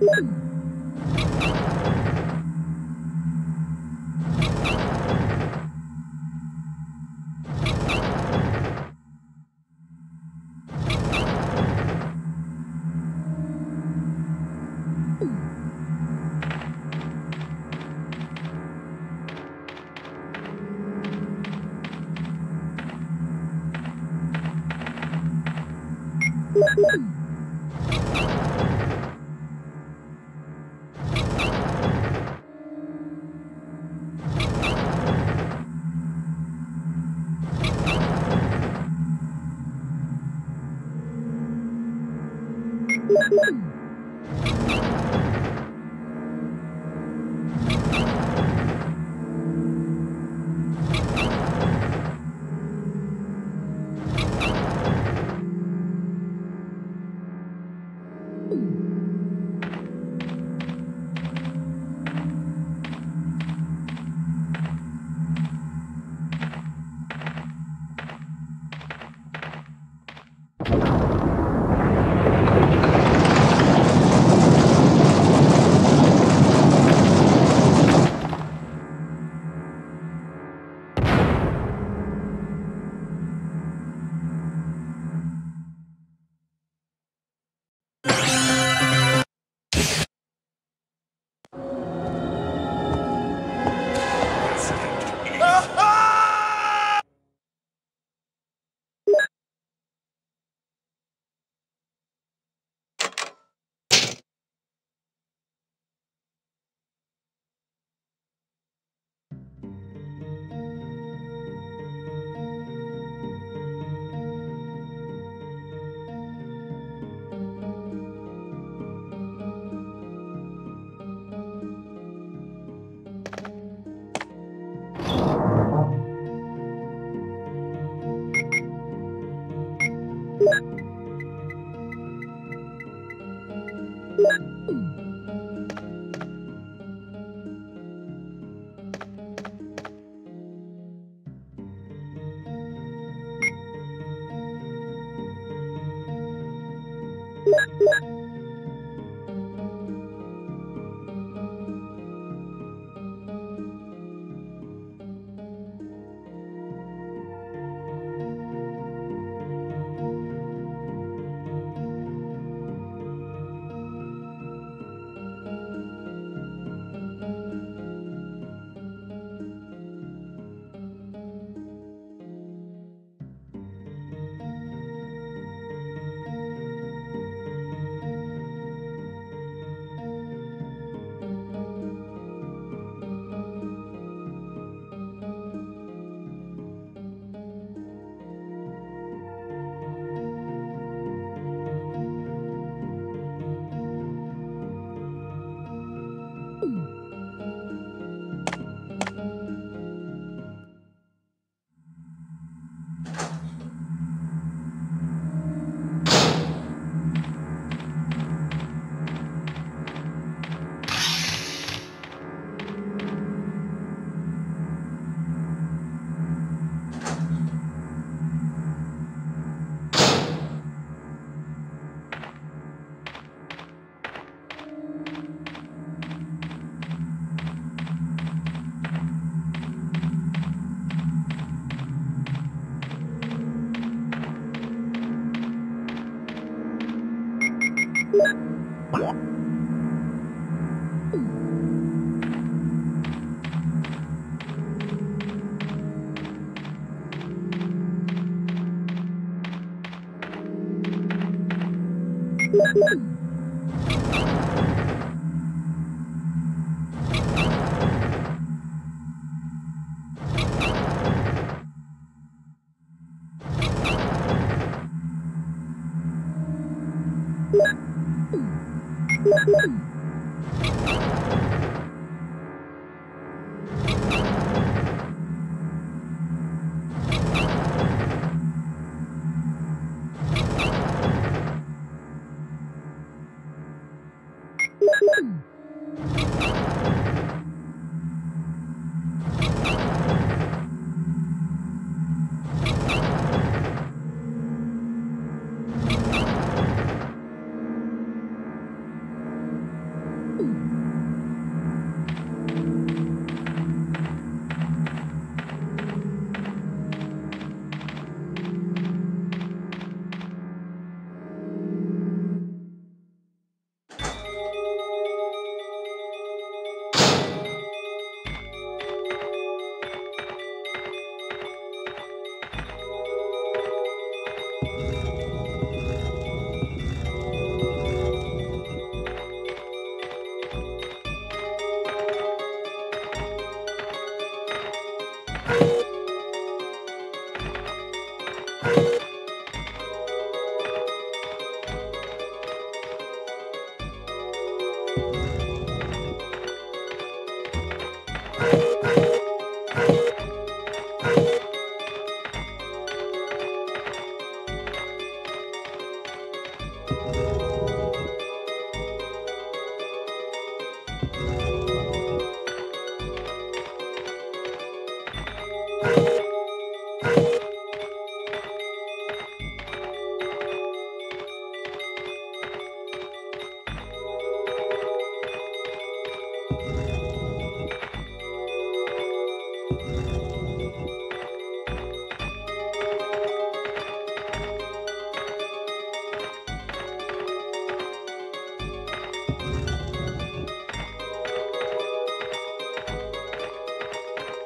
Thank you.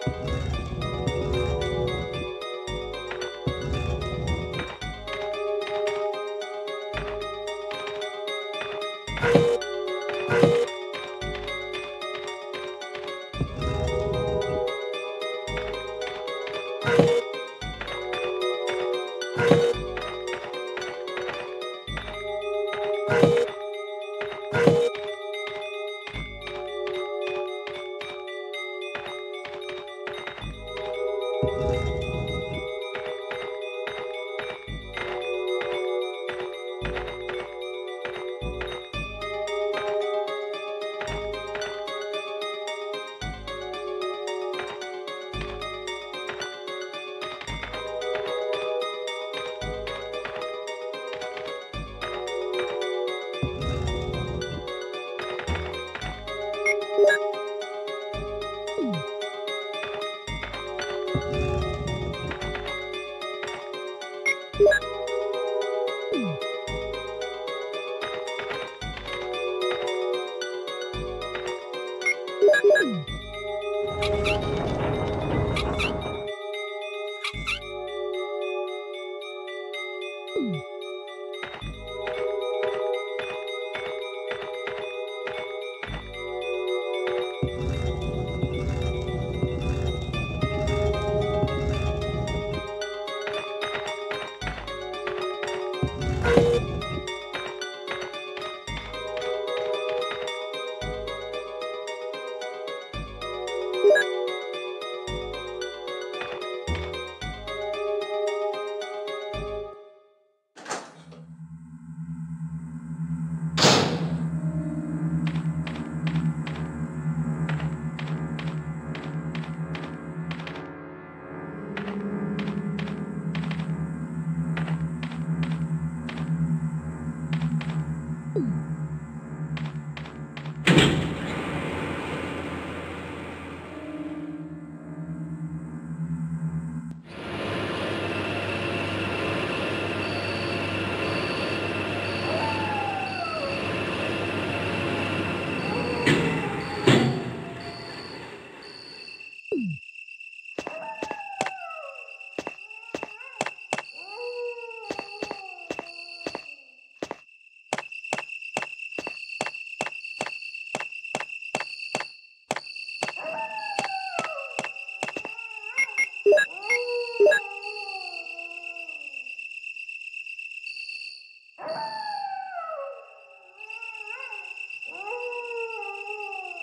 Yeah.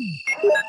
Mm-hmm.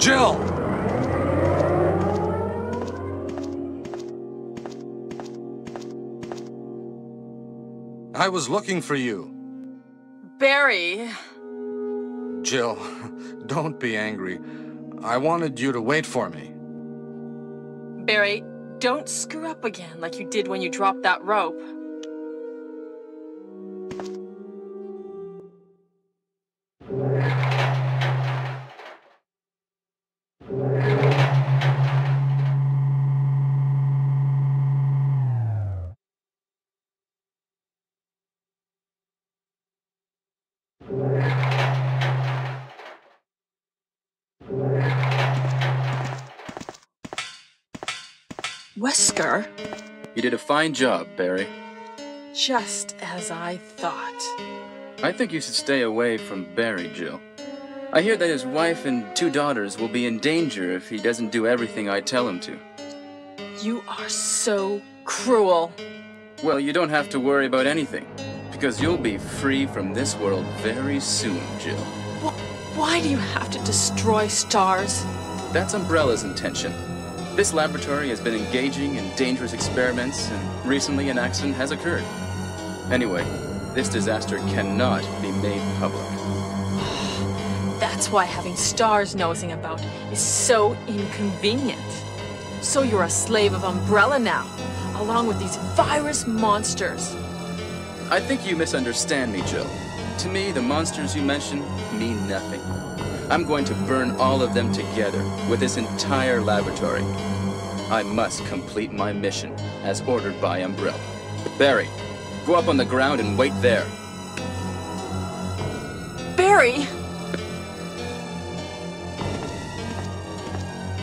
Jill! I was looking for you. Barry. Jill, don't be angry. I wanted you to wait for me. Barry, don't screw up again like you did when you dropped that rope. Fine job, Barry. Just as I thought. I think you should stay away from Barry, Jill. I hear that his wife and two daughters will be in danger if he doesn't do everything I tell him to. You are so cruel. Well, you don't have to worry about anything, because you'll be free from this world very soon, Jill. Wh- why do you have to destroy S.T.A.R.S? That's Umbrella's intention. This laboratory has been engaging in dangerous experiments, and recently an accident has occurred. Anyway, this disaster cannot be made public. That's why having S.T.A.R.S nosing about is so inconvenient. So you're a slave of Umbrella now, along with these virus monsters. I think you misunderstand me, Jill. To me, the monsters you mention mean nothing. I'm going to burn all of them together with this entire laboratory. I must complete my mission as ordered by Umbrella. Barry, go up on the ground and wait there. Barry!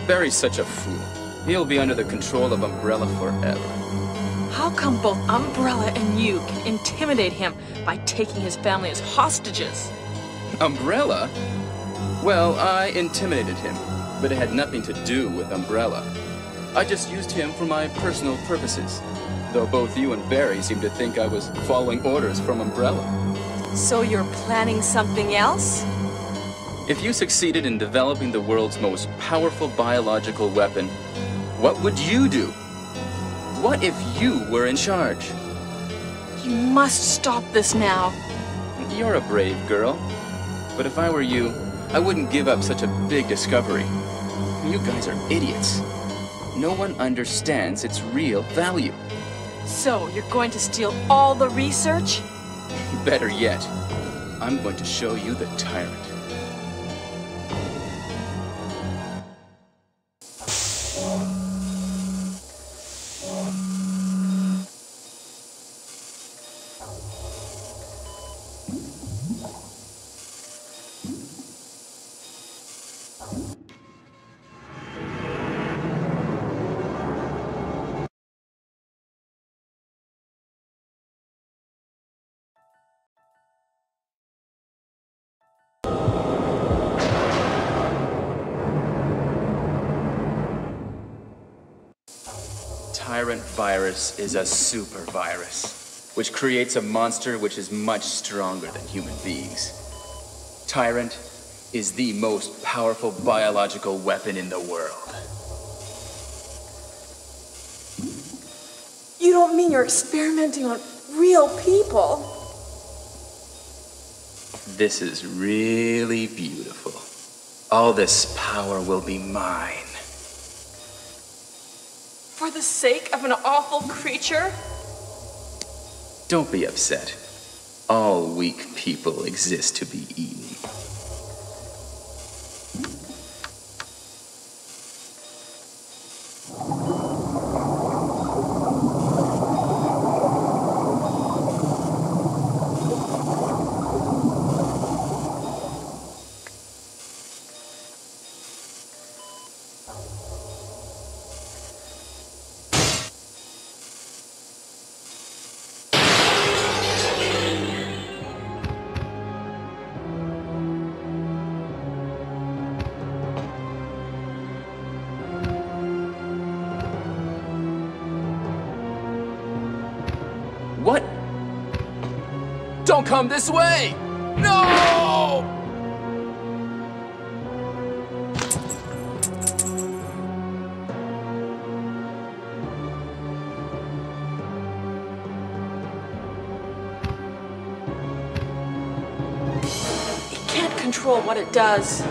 Barry's such a fool. He'll be under the control of Umbrella forever. How come both Umbrella and you can intimidate him by taking his family as hostages? Umbrella? Well, I intimidated him, but it had nothing to do with Umbrella. I just used him for my personal purposes, though both you and Barry seem to think I was following orders from Umbrella. So you're planning something else? If you succeeded in developing the world's most powerful biological weapon, what would you do? What if you were in charge? You must stop this now. You're a brave girl. But if I were you, I wouldn't give up such a big discovery. You guys are idiots. No one understands its real value. So you're going to steal all the research? Better yet, I'm going to show you the tyrant. Virus is a super virus, which creates a monster which is much stronger than human beings. Tyrant, is the most powerful biological weapon in the world. You don't mean you're experimenting on real people? This is really beautiful. All this power will be mine. For the sake of an awful creature? Don't be upset. All weak people exist to be eaten. Come this way! No! It can't control what it does.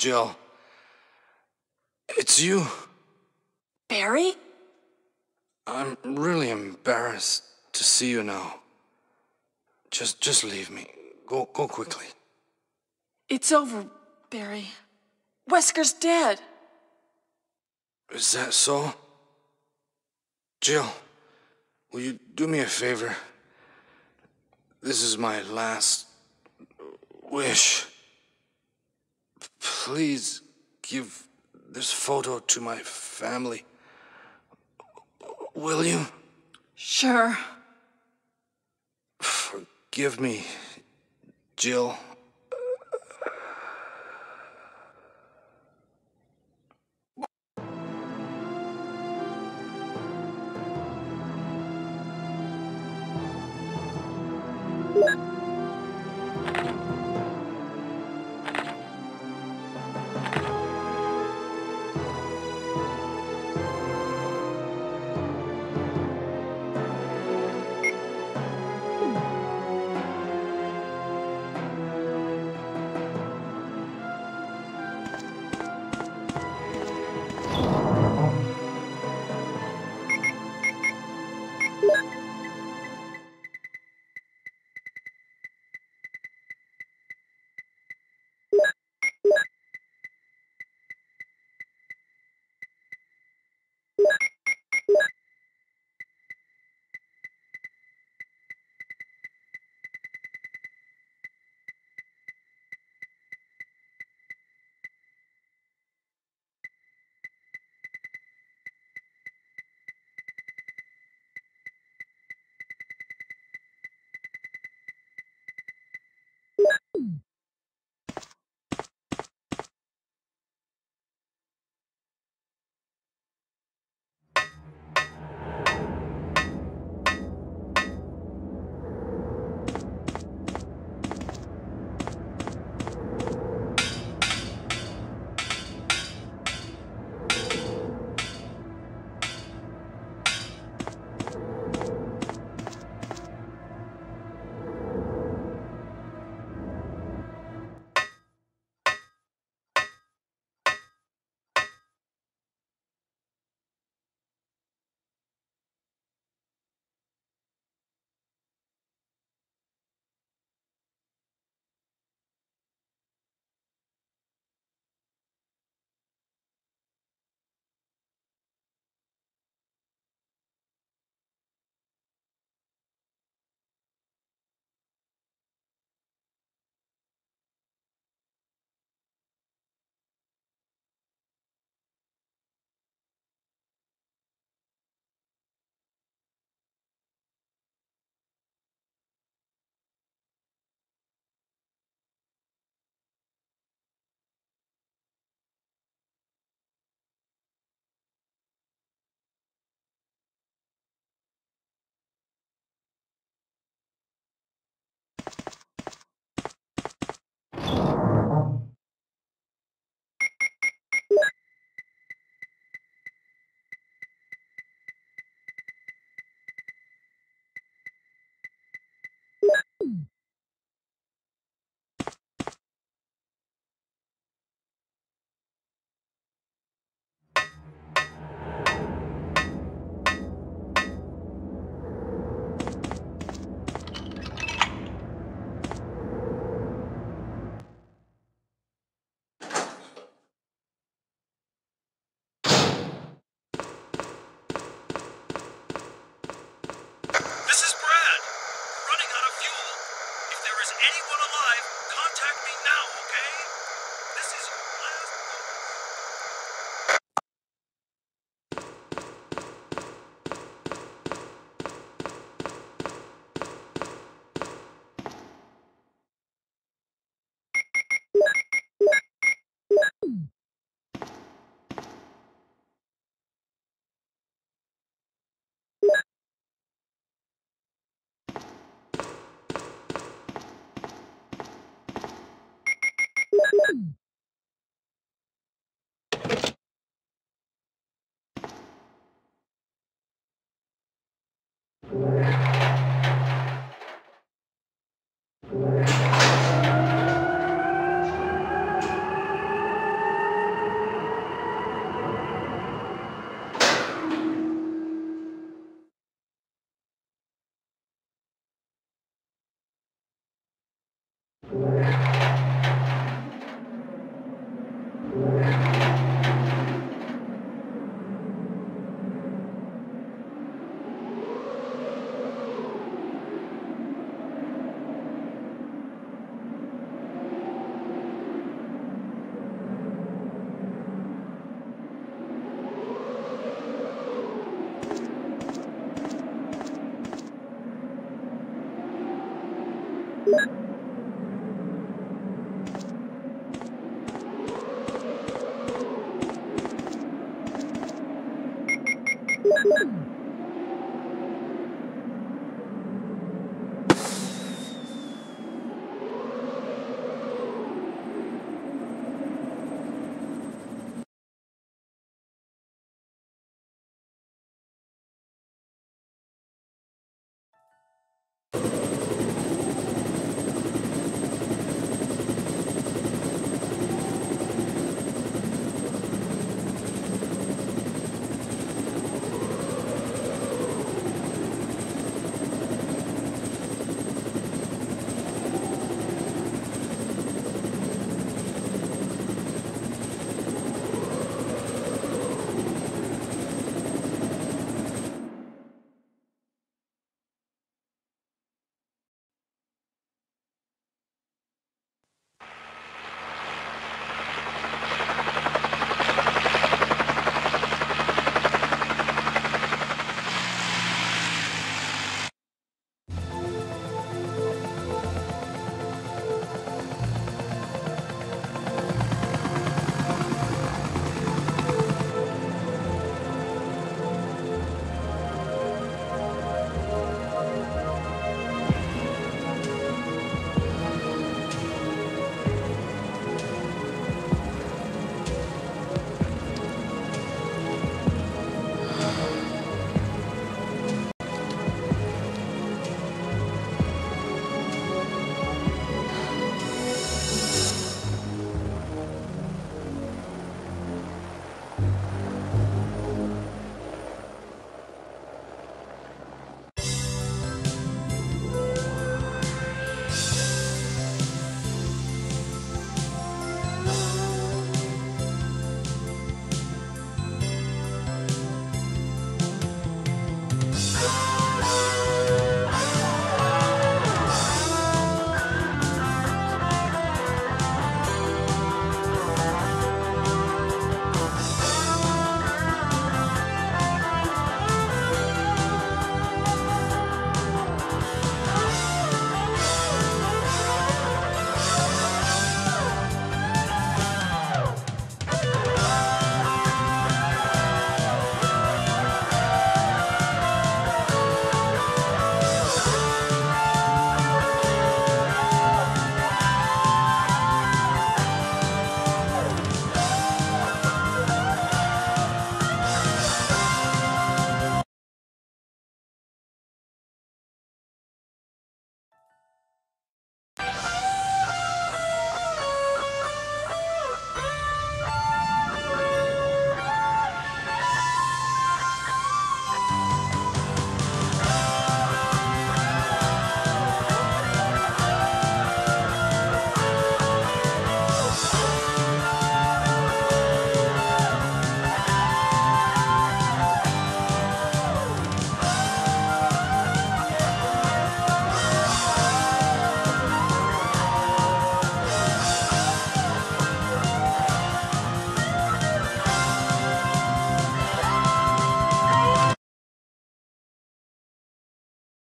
Jill. It's you. Barry? I'm really embarrassed to see you now. Just just leave me. Go go quickly. It's over, Barry. Wesker's dead. Is that so? Jill, will you do me a favor? This is my last wish. Please give this photo to my family. Will you? Sure. Forgive me, Jill.